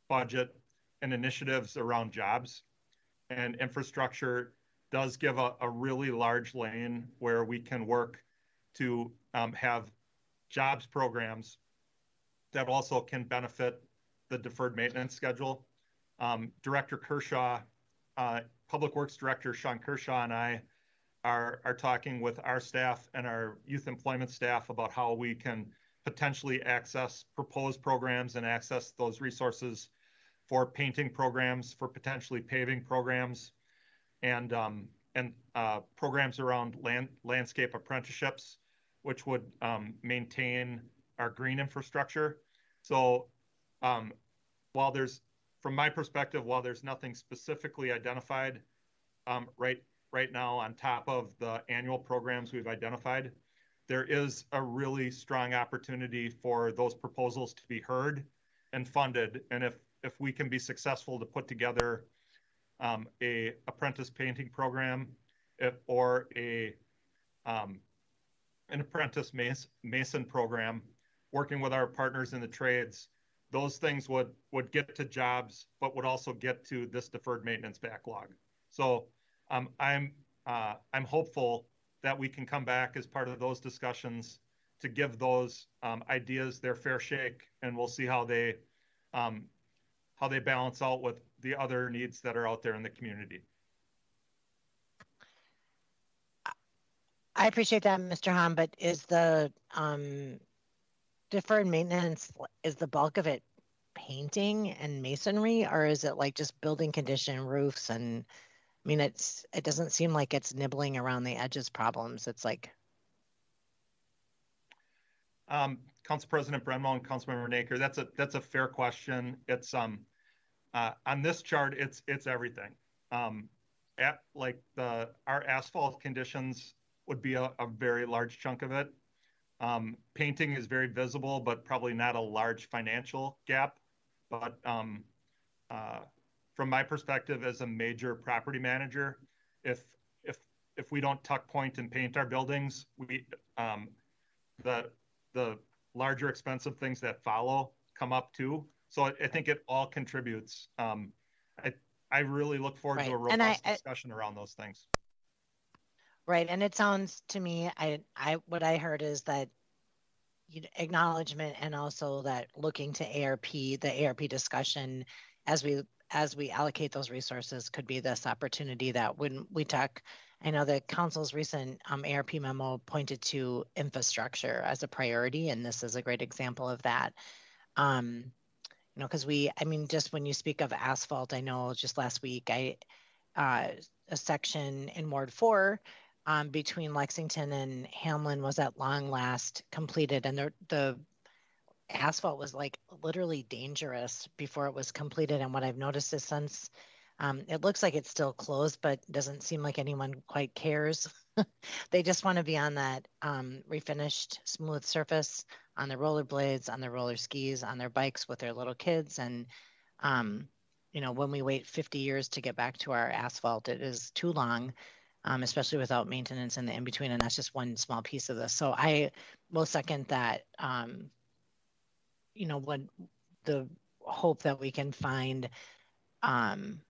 budget and initiatives around jobs and infrastructure does give a, a really large lane where we can work to um, have jobs programs that also can benefit the deferred maintenance schedule. Um, Director Kershaw, uh, Public Works Director Sean Kershaw, and I are, are talking with our staff and our youth employment staff about how we can potentially access proposed programs and access those resources for painting programs, for potentially paving programs, and um, and uh, programs around land landscape apprenticeships, which would um, maintain our green infrastructure. So, um, while there's, from my perspective, while there's nothing specifically identified um, right right now on top of the annual programs we've identified. There is a really strong opportunity for those proposals to be heard and funded. And if, if we can be successful to put together um, a apprentice painting program if, or a um, an apprentice mason, mason program, working with our partners in the trades, those things would would get to jobs, but would also get to this deferred maintenance backlog. So um, I'm uh, I'm hopeful that we can come back as part of those discussions to give those um, ideas their fair shake, and we'll see how they um, how they balance out with the other needs that are out there in the community. I appreciate that, Mr. Hahm, but is the um, deferred maintenance is the bulk of it painting and masonry, or is it like just building condition, roofs, and I mean, it's it doesn't seem like it's nibbling around the edges problems. It's like. Um, Council President Brendmoen and Councilmember Noecker, that's a that's a fair question. It's um uh, on this chart, it's it's everything. Um, at like the our asphalt conditions would be a, a very large chunk of it. Um, painting is very visible, but probably not a large financial gap. But um, uh, from my perspective as a major property manager, if if if we don't tuck point and paint our buildings, we um, the the larger expensive things that follow come up too. So I, I think it all contributes. Um, I I really look forward right. to a robust I, discussion I, around those things. Right, and it sounds to me, I I what I heard is that you acknowledgement and also that looking to ARP, the ARP discussion as we as we allocate those resources could be this opportunity that when we talk i know the council's recent um, arp memo pointed to infrastructure as a priority and this is a great example of that. Um, you know because we i mean just when you speak of asphalt i know just last week i uh, a section in ward four um, between lexington and hamlin was at long last completed and the, the asphalt was like literally dangerous before it was completed. And what I've noticed is since um, it looks like it's still closed, but doesn't seem like anyone quite cares. [LAUGHS] they just want to be on that um, refinished smooth surface on their rollerblades, on their roller skis, on their bikes with their little kids. And, um, you know, when we wait 50 years to get back to our asphalt, it is too long. Um, especially without maintenance in the in between. And that's just one small piece of this. So I will second that um, you know what the hope that we can find um,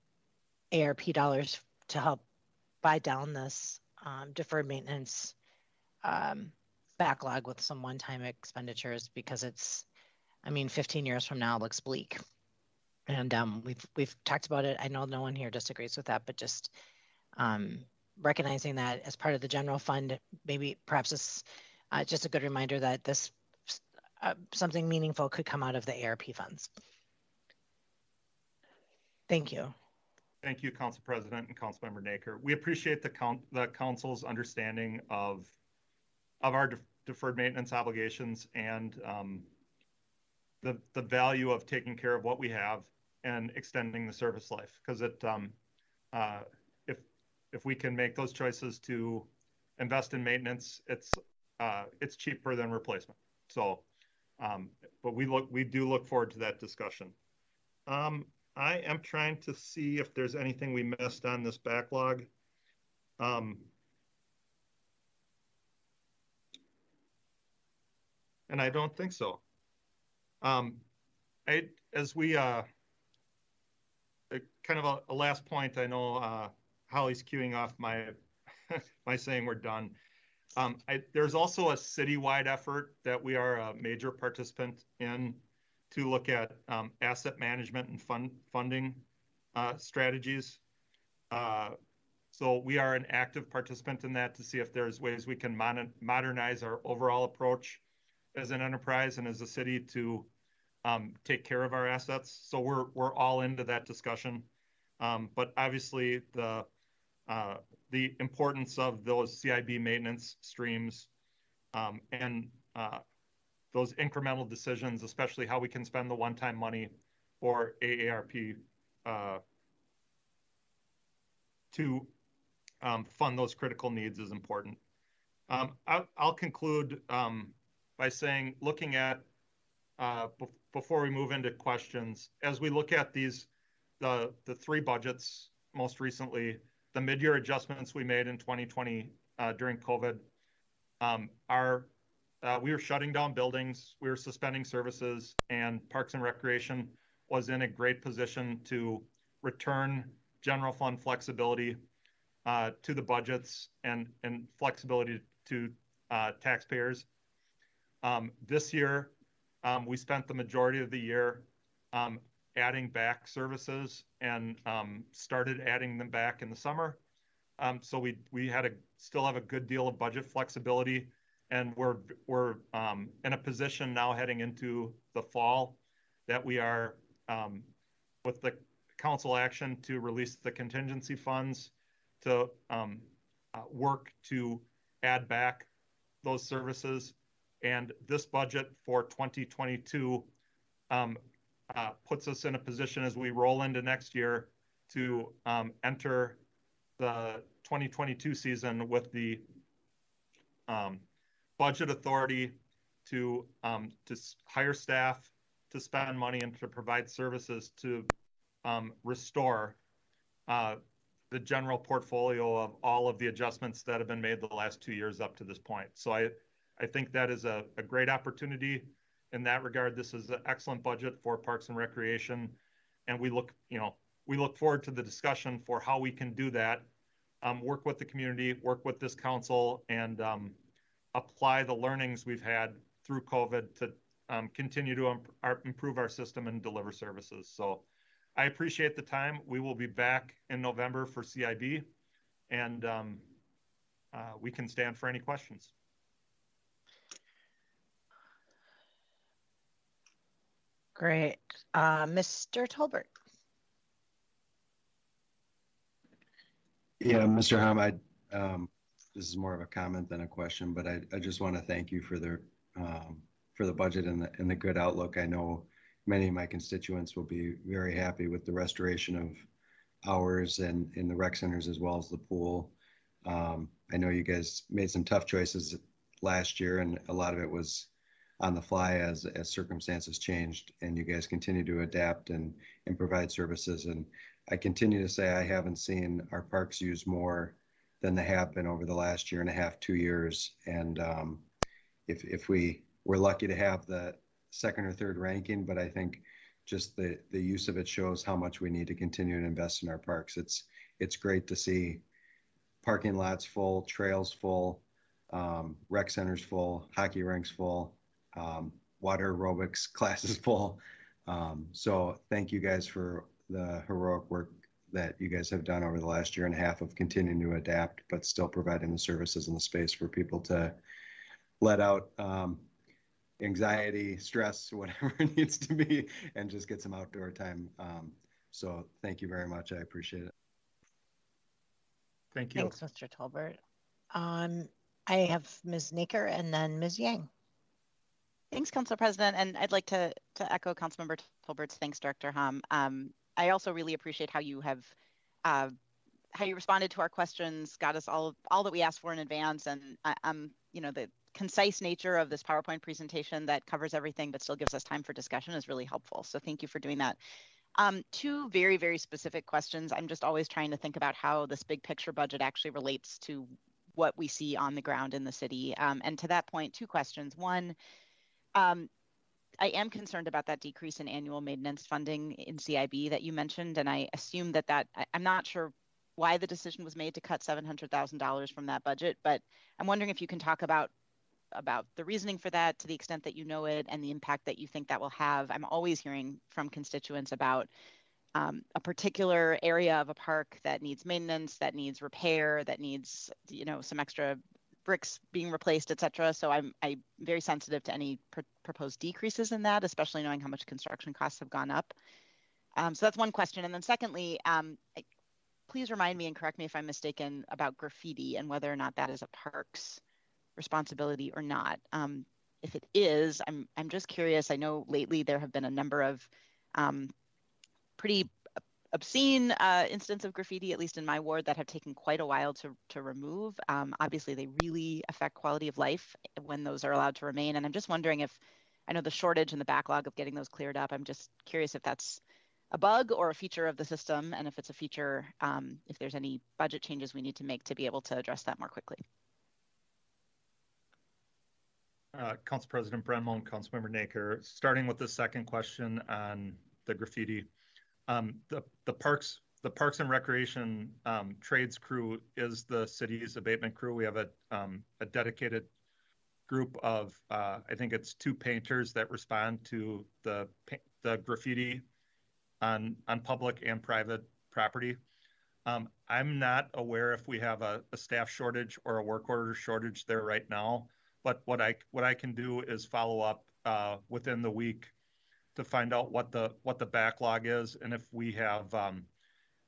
ARP dollars to help buy down this um, deferred maintenance um, backlog with some one-time expenditures because it's, I mean, 15 years from now looks bleak. And um, we've we've talked about it. I know no one here disagrees with that, but just um, recognizing that as part of the general fund, maybe perhaps it's uh, just a good reminder that this uh, something meaningful could come out of the ARP funds. Thank you. Thank you, Council President and Councilmember Noecker. We appreciate the, count, the Council's understanding of, of our de deferred maintenance obligations and um, the, the value of taking care of what we have and extending the service life. Because it, um, uh, if if we can make those choices to invest in maintenance, it's uh, it's cheaper than replacement. So, um, but we look we do look forward to that discussion. Um, I am trying to see if there's anything we missed on this backlog. Um, and I don't think so. Um, I, as we, uh, kind of a, a, last point, I know uh, Holly's queuing off my [LAUGHS] my saying we're done. Um, I, there's also a citywide effort that we are a major participant in to look at um, asset management and fund funding uh, strategies. Uh, so we are an active participant in that to see if there's ways we can mon modernize our overall approach as an enterprise and as a city to um, take care of our assets. So we're we're all into that discussion. Um, but obviously the uh, the importance of those CIB maintenance streams um, and uh, those incremental decisions, especially how we can spend the one-time money or AARP uh, to um, fund those critical needs is important. Um, I'll, I'll, conclude um, by saying, looking at uh, before we move into questions, as we look at these, the the three budgets most recently, the mid-year adjustments we made in 2020 uh, during COVID, um, are uh, we were shutting down buildings, we were suspending services, and Parks and Recreation was in a great position to return general fund flexibility uh, to the budgets and, and flexibility to uh, taxpayers. Um, this year, um, we spent the majority of the year um, adding back services and um, started adding them back in the summer. Um, so we we had a still have a good deal of budget flexibility and we're we're um, in a position now heading into the fall that we are um, with the council action to release the contingency funds to um, uh, work to add back those services. And this budget for 2022 um, uh, puts us in a position as we roll into next year to um, enter the 2022 season with the um, budget authority to um, to hire staff, to spend money, and to provide services to um, restore uh, the general portfolio of all of the adjustments that have been made the last two years up to this point. So I I think that is a, a great opportunity in that regard. This is an excellent budget for Parks and Recreation, and we look you know we look forward to the discussion for how we can do that. Um, work with the community, work with this council, and um, apply the learnings we've had through COVID to um, continue to imp- improve our system and deliver services. So I appreciate the time. We will be back in November for CIB, and um, uh, we can stand for any questions. Great. Uh, Mr. Tolbert. Yeah, Mr. Hamid, um, this is more of a comment than a question, but I, I just want to thank you for the um, for the budget and the and the good outlook. I know many of my constituents will be very happy with the restoration of hours and in the rec centers as well as the pool. Um, I know you guys made some tough choices last year, and a lot of it was on the fly as as circumstances changed, and you guys continue to adapt and and provide services. And I continue to say I haven't seen our parks use more than they have been over the last year and a half, two years. And um, if if we we're lucky to have the second or third ranking, but I think just the the use of it shows how much we need to continue to invest in our parks. It's it's great to see parking lots full, trails full, Um, rec center's full, hockey rink's full, um, water aerobics [LAUGHS] classes full. Um, so thank you guys for the heroic work that you guys have done over the last year and a half of continuing to adapt, but still providing the services and the space for people to let out um, anxiety, stress, [LAUGHS] whatever it needs to be, and just get some outdoor time. Um, so thank you very much. I appreciate it. Thank you. Thanks, Mr. Tolbert. Um, I have Ms. Noecker and then Ms. Yang. Thanks, Council President. And I'd like to, to echo Councilmember Tolbert's thanks, Director Hahm. Um, I also really appreciate how you have uh, how you responded to our questions, got us all all that we asked for in advance, and I, am you know the concise nature of this PowerPoint presentation that covers everything but still gives us time for discussion is really helpful. So thank you for doing that. Um, two very, very specific questions. I'm just always trying to think about how this big picture budget actually relates to what we see on the ground in the city. Um, and to that point, two questions. One, um, I am concerned about that decrease in annual maintenance funding in CIB that you mentioned, and I assume that that I, I'm not sure why the decision was made to cut $700,000 from that budget, but I'm wondering if you can talk about about the reasoning for that to the extent that you know it and the impact that you think that will have. I'm always hearing from constituents about um, a particular area of a park that needs maintenance, that needs repair, that needs you know some extra bricks being replaced, et cetera. So I'm, I'm very sensitive to any pr- proposed decreases in that, especially knowing how much construction costs have gone up. Um, so that's one question. And then secondly, um, please remind me and correct me if I'm mistaken about graffiti and whether or not that is a parks responsibility or not. Um, if it is, I'm, I'm just curious. I know lately there have been a number of um, pretty obscene uh, instance of graffiti, at least in my ward, that have taken quite a while to, to remove. Um, obviously, they really affect quality of life when those are allowed to remain. And I'm just wondering if I know the shortage and the backlog of getting those cleared up. I'm just curious if that's a bug or a feature of the system, and if it's a feature, um, if there's any budget changes we need to make to be able to address that more quickly. Uh, Council President Brendmoen, Councilmember Noecker, starting with the second question on the graffiti. Um, the, the parks the Parks and Recreation um, trades crew is the city's abatement crew. We have a, um, a dedicated group of, uh, I think it's two painters that respond to the, the graffiti on, on public and private property. Um, I'm not aware if we have a, a, staff shortage or a work order shortage there right now, but what I, what I can do is follow up uh, within the week to find out what the what the backlog is and if we have um,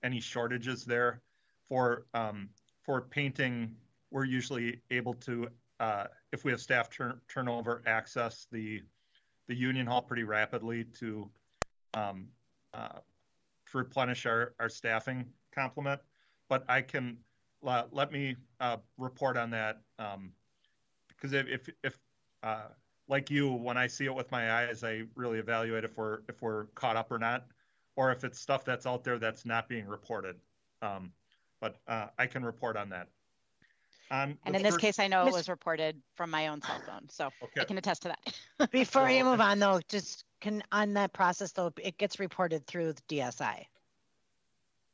any shortages there. For um, for painting, we're usually able to, uh, if we have staff turn, turnover, access the the union hall pretty rapidly to um, uh, to replenish our, our staffing complement. But I can uh, let me uh, report on that because um, if if uh, like you, when I see it with my eyes, I really evaluate if we're if we're caught up or not, or if it's stuff that's out there that's not being reported. Um, but uh, I can report on that. Um, and in this case, I know it was reported from my own cell phone, so okay. I can attest to that. [LAUGHS] Before you move on, though, just can on that process, though, it gets reported through the DSI.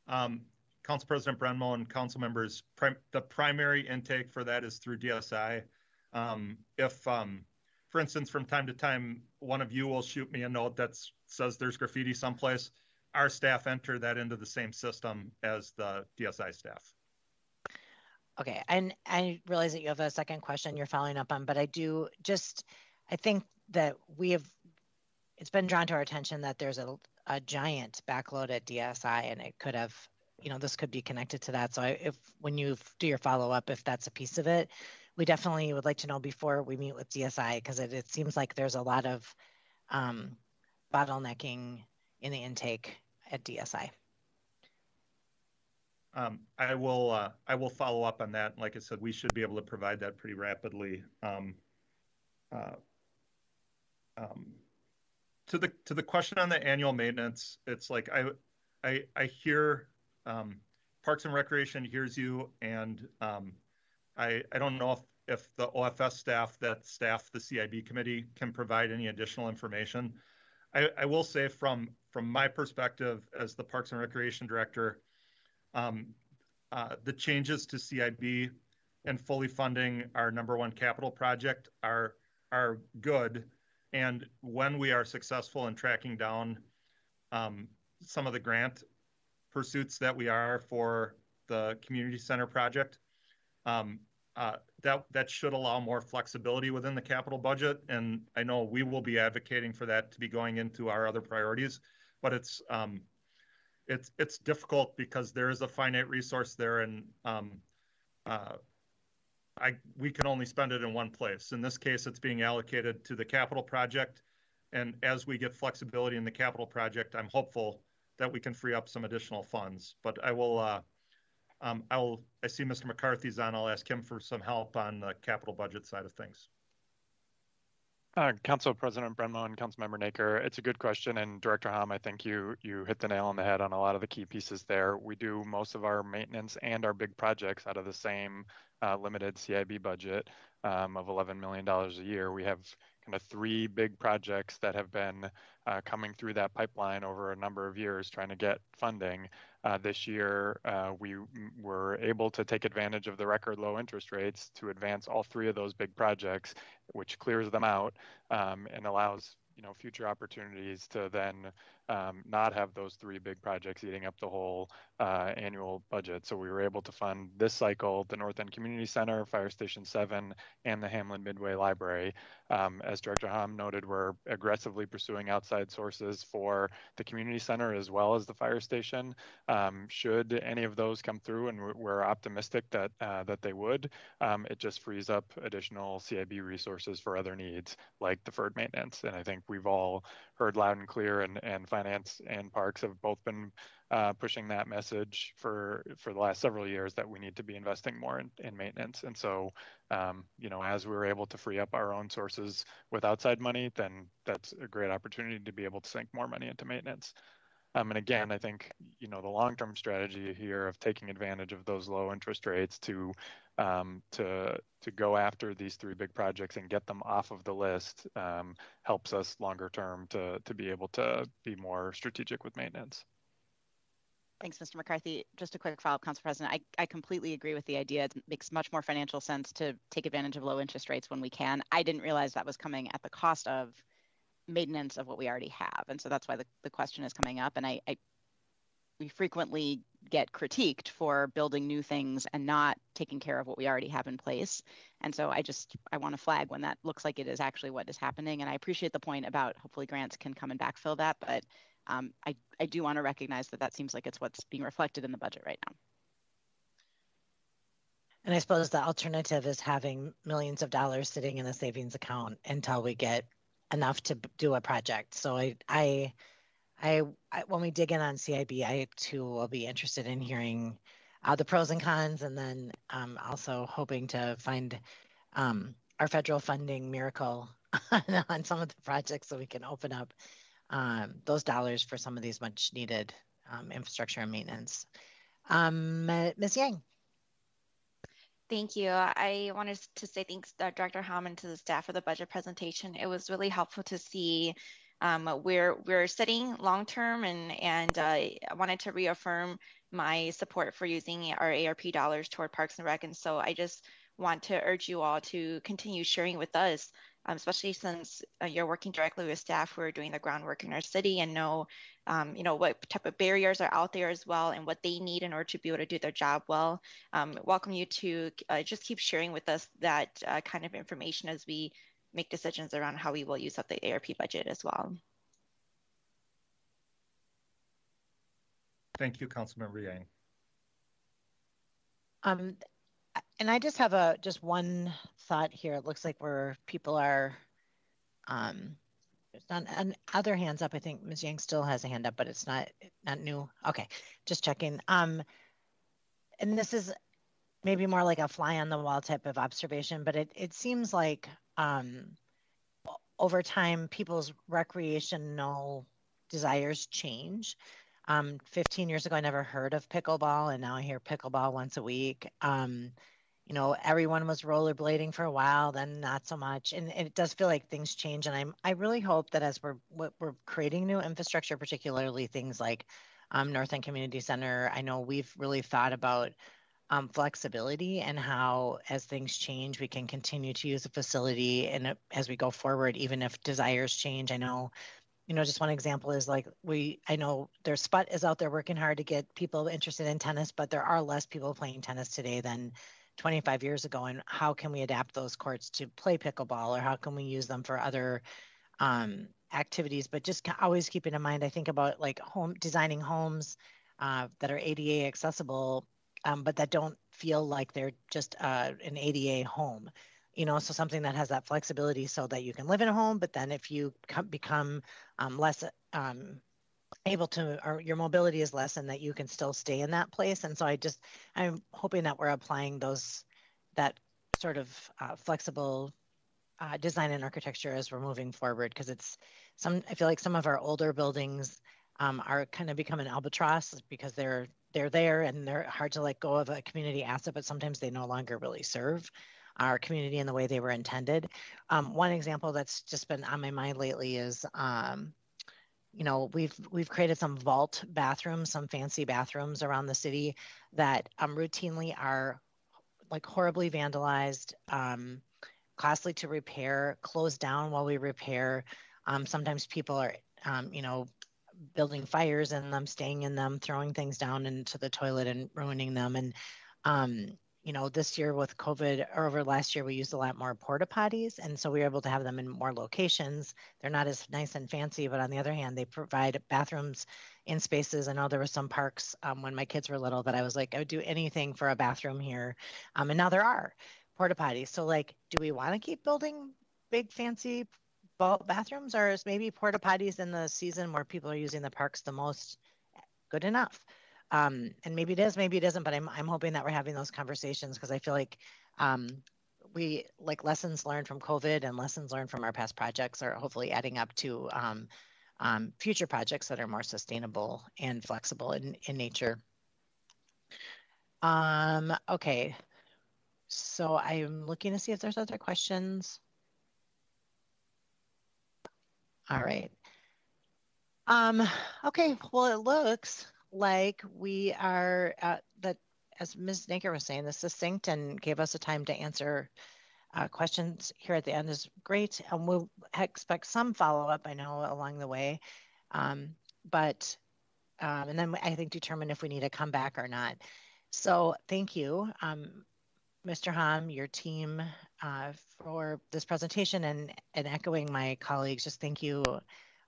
Um, Council President Brendmoen and council members, prim- the primary intake for that is through DSI. Um, if um, for instance, from time to time, one of you will shoot me a note that says there's graffiti someplace. Our staff enter that into the same system as the DSI staff. Okay, and I realize that you have a second question you're following up on, but I do just, I think that we have, it's been drawn to our attention that there's a, a giant backload at DSI and it could have, you know, this could be connected to that. So I, if, when you do your follow up, if that's a piece of it, we definitely would like to know before we meet with DSI because it, it seems like there's a lot of um, bottlenecking in the intake at DSI. Um, I will uh, I will follow up on that. Like I said, we should be able to provide that pretty rapidly. Um, uh, um, to the to the question on the annual maintenance, it's like I I, I hear um, Parks and Recreation hears you, and um, I, I don't know if, if the OFS staff that staff the CIB committee can provide any additional information. I, I will say from from my perspective as the Parks and Recreation Director, um, uh, the changes to CIB and fully funding our number one capital project are are good. And when we are successful in tracking down um, some of the grant pursuits that we are for the community center project, um, uh, that that should allow more flexibility within the capital budget. And I know we will be advocating for that to be going into our other priorities, but it's um, it's it's difficult because there is a finite resource there, and um, uh, I we can only spend it in one place. In this case, it's being allocated to the capital project, and as we get flexibility in the capital project, I'm hopeful that we can free up some additional funds. But I will. Uh, um, I will. I see Mr. McCarthy's on. I'll ask him for some help on the capital budget side of things. Uh, Council President Brendmoen and Councilmember Noecker, it's a good question, and Director Hahm, I think you you hit the nail on the head on a lot of the key pieces there. We do most of our maintenance and our big projects out of the same uh, limited CIB budget um, of $11 million a year. We have kind of three big projects that have been uh, coming through that pipeline over a number of years trying to get funding. Uh, this year, uh, we were able to take advantage of the record low interest rates to advance all three of those big projects, which clears them out um, and allows you know future opportunities to then um, not have those three big projects eating up the whole uh, annual budget. So we were able to fund this cycle the North End Community Center, Fire Station 7, and the Hamline Midway Library. Um, as Director Hahm noted, we're aggressively pursuing outside sources for the community center as well as the fire station. Um, should any of those come through, and we're optimistic that uh, that they would, um, it just frees up additional CIB resources for other needs like deferred maintenance. And I think we've all heard loud and clear, and, and finance and parks have both been uh, pushing that message for for the last several years that we need to be investing more in, in maintenance. And so, um, you know, as we are able to free up our own sources with outside money, then that's a great opportunity to be able to sink more money into maintenance. Um, and again, I think you know the long-term strategy here of taking advantage of those low interest rates to um, to to go after these three big projects and get them off of the list um, helps us longer term to to be able to be more strategic with maintenance. Thanks, Mr. McCarthy. Just a quick follow-up, Council President. I, I completely agree with the idea. It makes much more financial sense to take advantage of low interest rates when we can. I didn't realize that was coming at the cost of maintenance of what we already have. And so that's why the, the question is coming up. And I, I we frequently get critiqued for building new things and not taking care of what we already have in place. And so I just I want to flag when that looks like it is actually what is happening. And I appreciate the point about hopefully grants can come and backfill that, but um, I I do want to recognize that that seems like it's what's being reflected in the budget right now. And I suppose the alternative is having millions of dollars sitting in a savings account until we get enough to do a project. So I I I, I, when we dig in on CIB, I too will be interested in hearing uh, the pros and cons, and then um, also hoping to find um, our federal funding miracle [LAUGHS] on some of the projects so we can open up um, those dollars for some of these much needed um, infrastructure and maintenance. Um, Ms. Yang. Thank you. I wanted to say thanks, uh, Director Hammond, to the staff for the budget presentation. It was really helpful to see um, we're we're studying long term, and and uh, I wanted to reaffirm my support for using our ARP dollars toward Parks and Rec. And so I just want to urge you all to continue sharing with us, um, especially since uh, you're working directly with staff who are doing the groundwork in our city and know, um, you know, what type of barriers are out there as well and what they need in order to be able to do their job well. Um, welcome you to uh, just keep sharing with us that uh, kind of information as we make decisions around how we will use up the ARP budget as well. Thank you, Councilmember Yang. Um, and I just have a just one thought here. It looks like where people are um on, on other hands up. I think Ms. Yang still has a hand up, but it's not not new. Okay, just checking. Um, and this is maybe more like a fly on the wall type of observation, but it it seems like um, over time, people's recreational desires change. Um, 15 years ago, I never heard of pickleball, and now I hear pickleball once a week. Um, you know, everyone was rollerblading for a while, then not so much, and it does feel like things change. And I'm, I really hope that as we're we're creating new infrastructure, particularly things like um, North End Community Center, I know we've really thought about um, flexibility and how, as things change, we can continue to use the facility and as we go forward, even if desires change. I know, you know, just one example is like we, I know their Sput is out there working hard to get people interested in tennis, but there are less people playing tennis today than 25 years ago. And how can we adapt those courts to play pickleball or how can we use them for other um, activities? But just always keeping in mind, I think about like home designing homes uh, that are ADA accessible um, but that don't feel like they're just uh, an ADA home. You know, so something that has that flexibility so that you can live in a home, but then if you become um, less um, able to, or your mobility is less, and that you can still stay in that place. And so I just, I'm hoping that we're applying those, that sort of uh, flexible uh, design and architecture as we're moving forward because it's some i feel like some of our older buildings um, are kind of become an albatross because they're they're there and they're hard to let go of a community asset, but sometimes they no longer really serve our community in the way they were intended. Um, one example that's just been on my mind lately is, um, you know, we've we've created some vault bathrooms, some fancy bathrooms around the city that um, routinely are like horribly vandalized, um, costly to repair, closed down while we repair. Um, sometimes people are, um, you know, building fires in them, staying in them, throwing things down into the toilet and ruining them. And, um, you know, this year with COVID or over last year, we used a lot more porta potties. And so we were able to have them in more locations. They're not as nice and fancy, but on the other hand, they provide bathrooms in spaces. I know there were some parks um, when my kids were little that I was like, I would do anything for a bathroom here. Um, and now there are porta potties. So, like, do we want to keep building big fancy bathrooms is maybe porta potties in the season where people are using the parks the most good enough? Um, and maybe it is, maybe it isn't, but I'm, I'm hoping that we're having those conversations because I feel like um, we like lessons learned from COVID and lessons learned from our past projects are hopefully adding up to um, um, future projects that are more sustainable and flexible in, in nature. Um, okay, so I'm looking to see if there's other questions. All right. Um, okay, well, it looks like we are at that, as Ms. Noecker was saying, the succinct and gave us a time to answer uh, questions here at the end is great. And we'll expect some follow-up, I know, along the way. Um, but, um, and then I think determine if we need to come back or not. So thank you, um, Mr. Hahm, your team, uh, for this presentation and, and echoing my colleagues, just thank you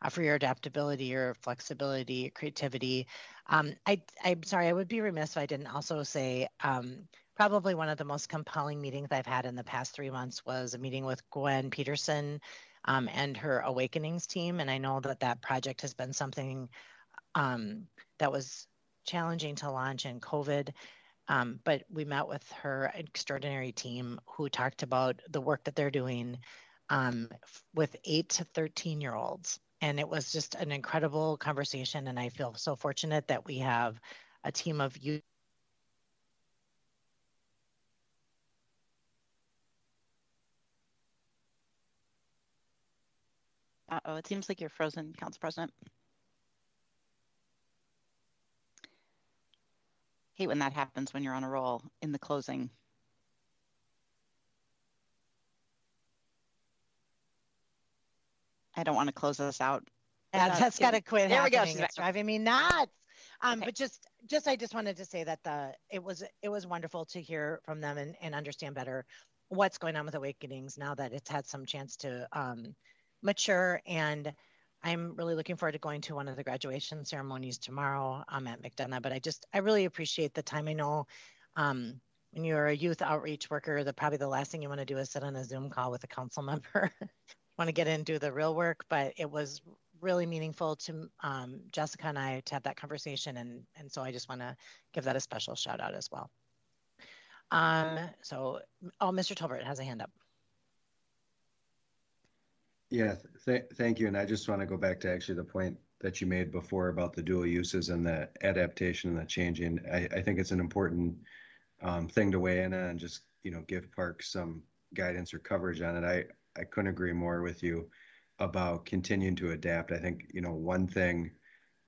uh, for your adaptability, your flexibility, your creativity. Um, I, I'm sorry, I would be remiss if I didn't also say um, probably one of the most compelling meetings I've had in the past three months was a meeting with Gwen Peterson um, and her Awakenings team. And I know that that project has been something um, that was challenging to launch in COVID. Um, but we met with her extraordinary team who talked about the work that they're doing um, with eight to 13 year olds. And it was just an incredible conversation. And I feel so fortunate that we have a team of youth. Uh oh, it seems like you're frozen, Council President. Hate when that happens when you're on a roll in the closing. I don't want to close this out. Yeah, that's got to quit. There happening. we go. She's it's driving me nuts. Um, okay. But just, just I just wanted to say that the it was it was wonderful to hear from them and, and understand better what's going on with Awakenings now that it's had some chance to um, mature and I'm really looking forward to going to one of the graduation ceremonies tomorrow um, at McDonough. But I just, I really appreciate the time. I know um, when you're a youth outreach worker, the probably the last thing you want to do is sit on a Zoom call with a council [LAUGHS] member. want to get in and do the real work, but it was really meaningful to um, Jessica and I to have that conversation, and and so I just want to give that a special shout out as well. Um, so, oh, Mr. Tolbert has a hand up. Yeah, th- thank you. And I just want to go back to actually the point that you made before about the dual uses and the adaptation and the changing. I, I think it's an important um, thing to weigh in on and just you know give parks some guidance or coverage on it. I I couldn't agree more with you about continuing to adapt. I think you know one thing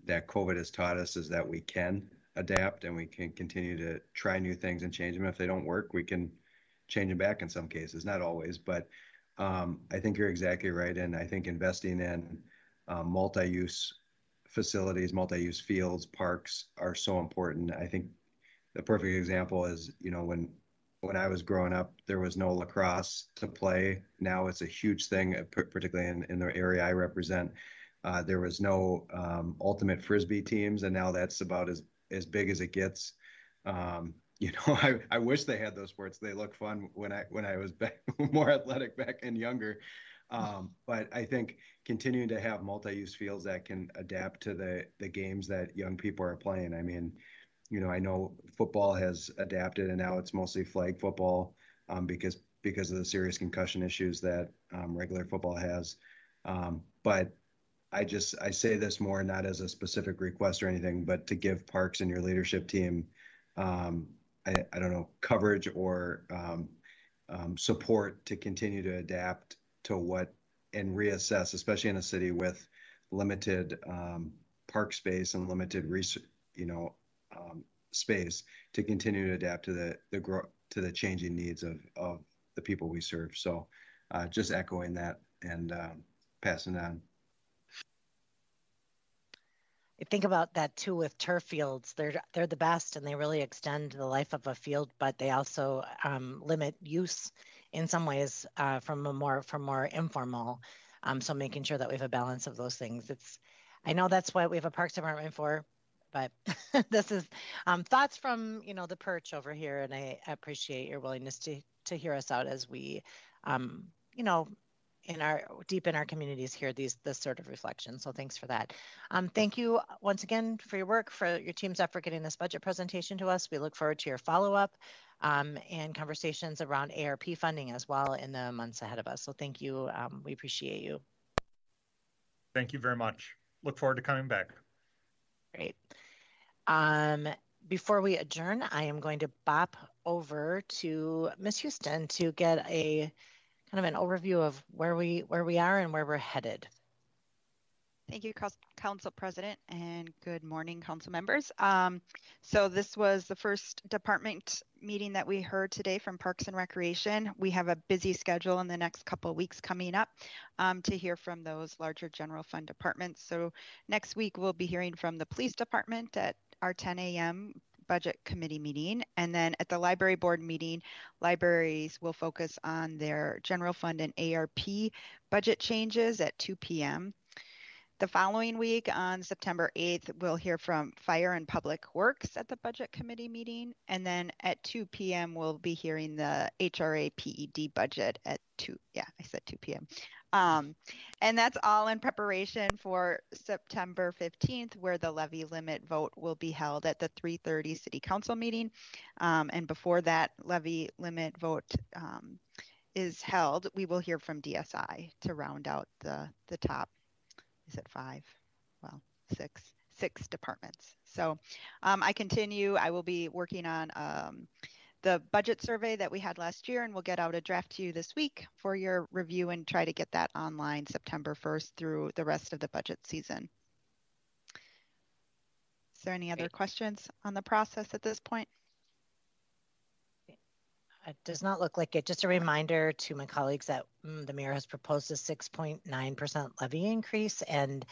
that COVID has taught us is that we can adapt and we can continue to try new things and change them. If they don't work, we can change them back in some cases, not always, but um, I think you're exactly right. And I think investing in um, multi-use facilities, multi-use fields, parks are so important. I think the perfect example is, you know, when when I was growing up, there was no lacrosse to play. Now it's a huge thing, uh, particularly in, in the area I represent. Uh, there was no um, ultimate frisbee teams, and now that's about as as big as it gets. Um, you know, [LAUGHS] I, I wish they had those sports. They look fun when I when I was back, [LAUGHS] more athletic back and younger. Um, but I think continuing to have multi-use fields that can adapt to the the games that young people are playing. I mean, you know, I know football has adapted and now it's mostly flag football um, because because of the serious concussion issues that um, regular football has. Um, but I just I say this more not as a specific request or anything, but to give Parks and your leadership team, um, I, I, don't know, coverage or um, um, support to continue to adapt to what and reassess, especially in a city with limited um, park space and limited you know, um, space to continue to adapt to the the grow to the changing needs of of the people we serve. So, uh, just echoing that and um, passing on. Think about that too with turf fields. They're they're the best, and they really extend the life of a field, but they also um, limit use in some ways uh, from a more from more informal. Um, so making sure that we have a balance of those things. It's I know that's what we have a parks department for, but [LAUGHS] this is um, thoughts from you know the perch over here, and I appreciate your willingness to to hear us out as we, um, you know, in our deep in our communities hear these this sort of reflection. So thanks for that. Um, thank you once again for your work, for your team's effort getting this budget presentation to us. We look forward to your follow up um, and conversations around ARP funding as well in the months ahead of us. So thank you. Um, we appreciate you. Thank you very much. Look forward to coming back. Great. Um, before we adjourn, I am going to bop over to Miss Houston to get a kind of an overview of where we where we are and where we're headed. Thank you, Council President, and good morning, Council members. Um, so this was the first department meeting that we heard today from Parks and Recreation. We have a busy schedule in the next couple weeks coming up um, to hear from those larger general fund departments. So next week we'll be hearing from the Police Department at our 10 a.m budget committee meeting. And then at the library board meeting, libraries will focus on their general fund and ARP budget changes at 2 p.m. The following week on September 8th, we'll hear from Fire and Public Works at the Budget Committee meeting. And then at 2 p.m., we'll be hearing the HRA PED budget at 2. Yeah, I said 2 p.m. Um, and that's all in preparation for September 15th, where the levy limit vote will be held at the 3:30 City Council meeting. Um, and before that levy limit vote um, is held, we will hear from DSI to round out the the top. Is it five? Well, six six departments. So um, I continue. I will be working on um, the budget survey that we had last year, and we'll get out a draft to you this week for your review and try to get that online September 1st through the rest of the budget season. Is there any other questions on the process at this point? It does not look like it. Just a reminder to my colleagues that mm, the mayor has proposed a 6.9% levy increase and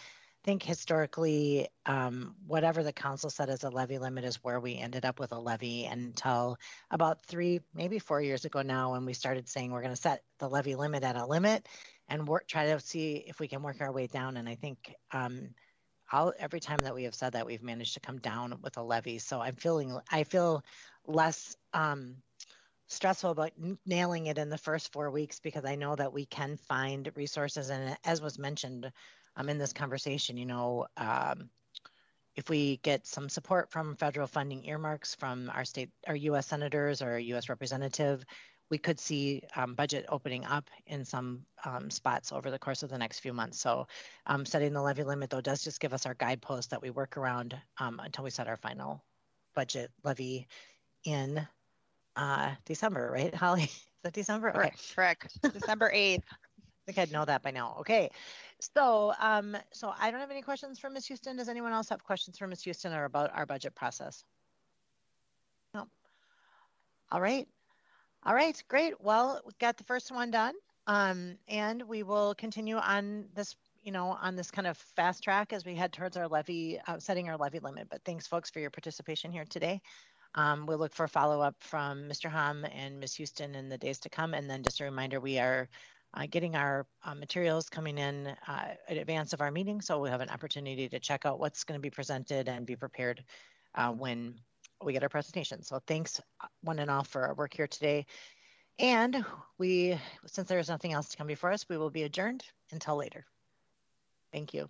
think historically, um, whatever the council said as a levy limit is where we ended up with a levy until about three, maybe four years ago now, when we started saying we're going to set the levy limit at a limit and work, try to see if we can work our way down. And I think um, I'll, every time that we have said that, we've managed to come down with a levy. So I'm feeling, I feel less um, stressful about nailing it in the first four weeks because I know that we can find resources. And as was mentioned, um, in this conversation, you know, um, if we get some support from federal funding earmarks from our state, our U.S. senators or U.S. representative, we could see um, budget opening up in some um, spots over the course of the next few months. So um, setting the levy limit, though, does just give us our guidepost that we work around um, until we set our final budget levy in uh, December, right, Holly? [LAUGHS] Is that December? Correct. Okay. Correct. December 8th. I think I'd know that by now. Okay. So, um, so I don't have any questions for Ms. Houston. Does anyone else have questions for Ms. Houston or about our budget process? No. All right. All right, great. Well, we got the first one done. Um, and we will continue on this, you know, on this kind of fast track as we head towards our levy, uh, setting our levy limit. But thanks, folks, for your participation here today. Um, we'll look for follow up from Mr. Hahm and Ms. Houston in the days to come. And then just a reminder, we are uh, getting our uh, materials coming in uh, in advance of our meeting. So we'll have an opportunity to check out what's going to be presented and be prepared uh, when we get our presentation. So thanks uh, one and all for our work here today. And we, since there is nothing else to come before us, we will be adjourned until later. Thank you.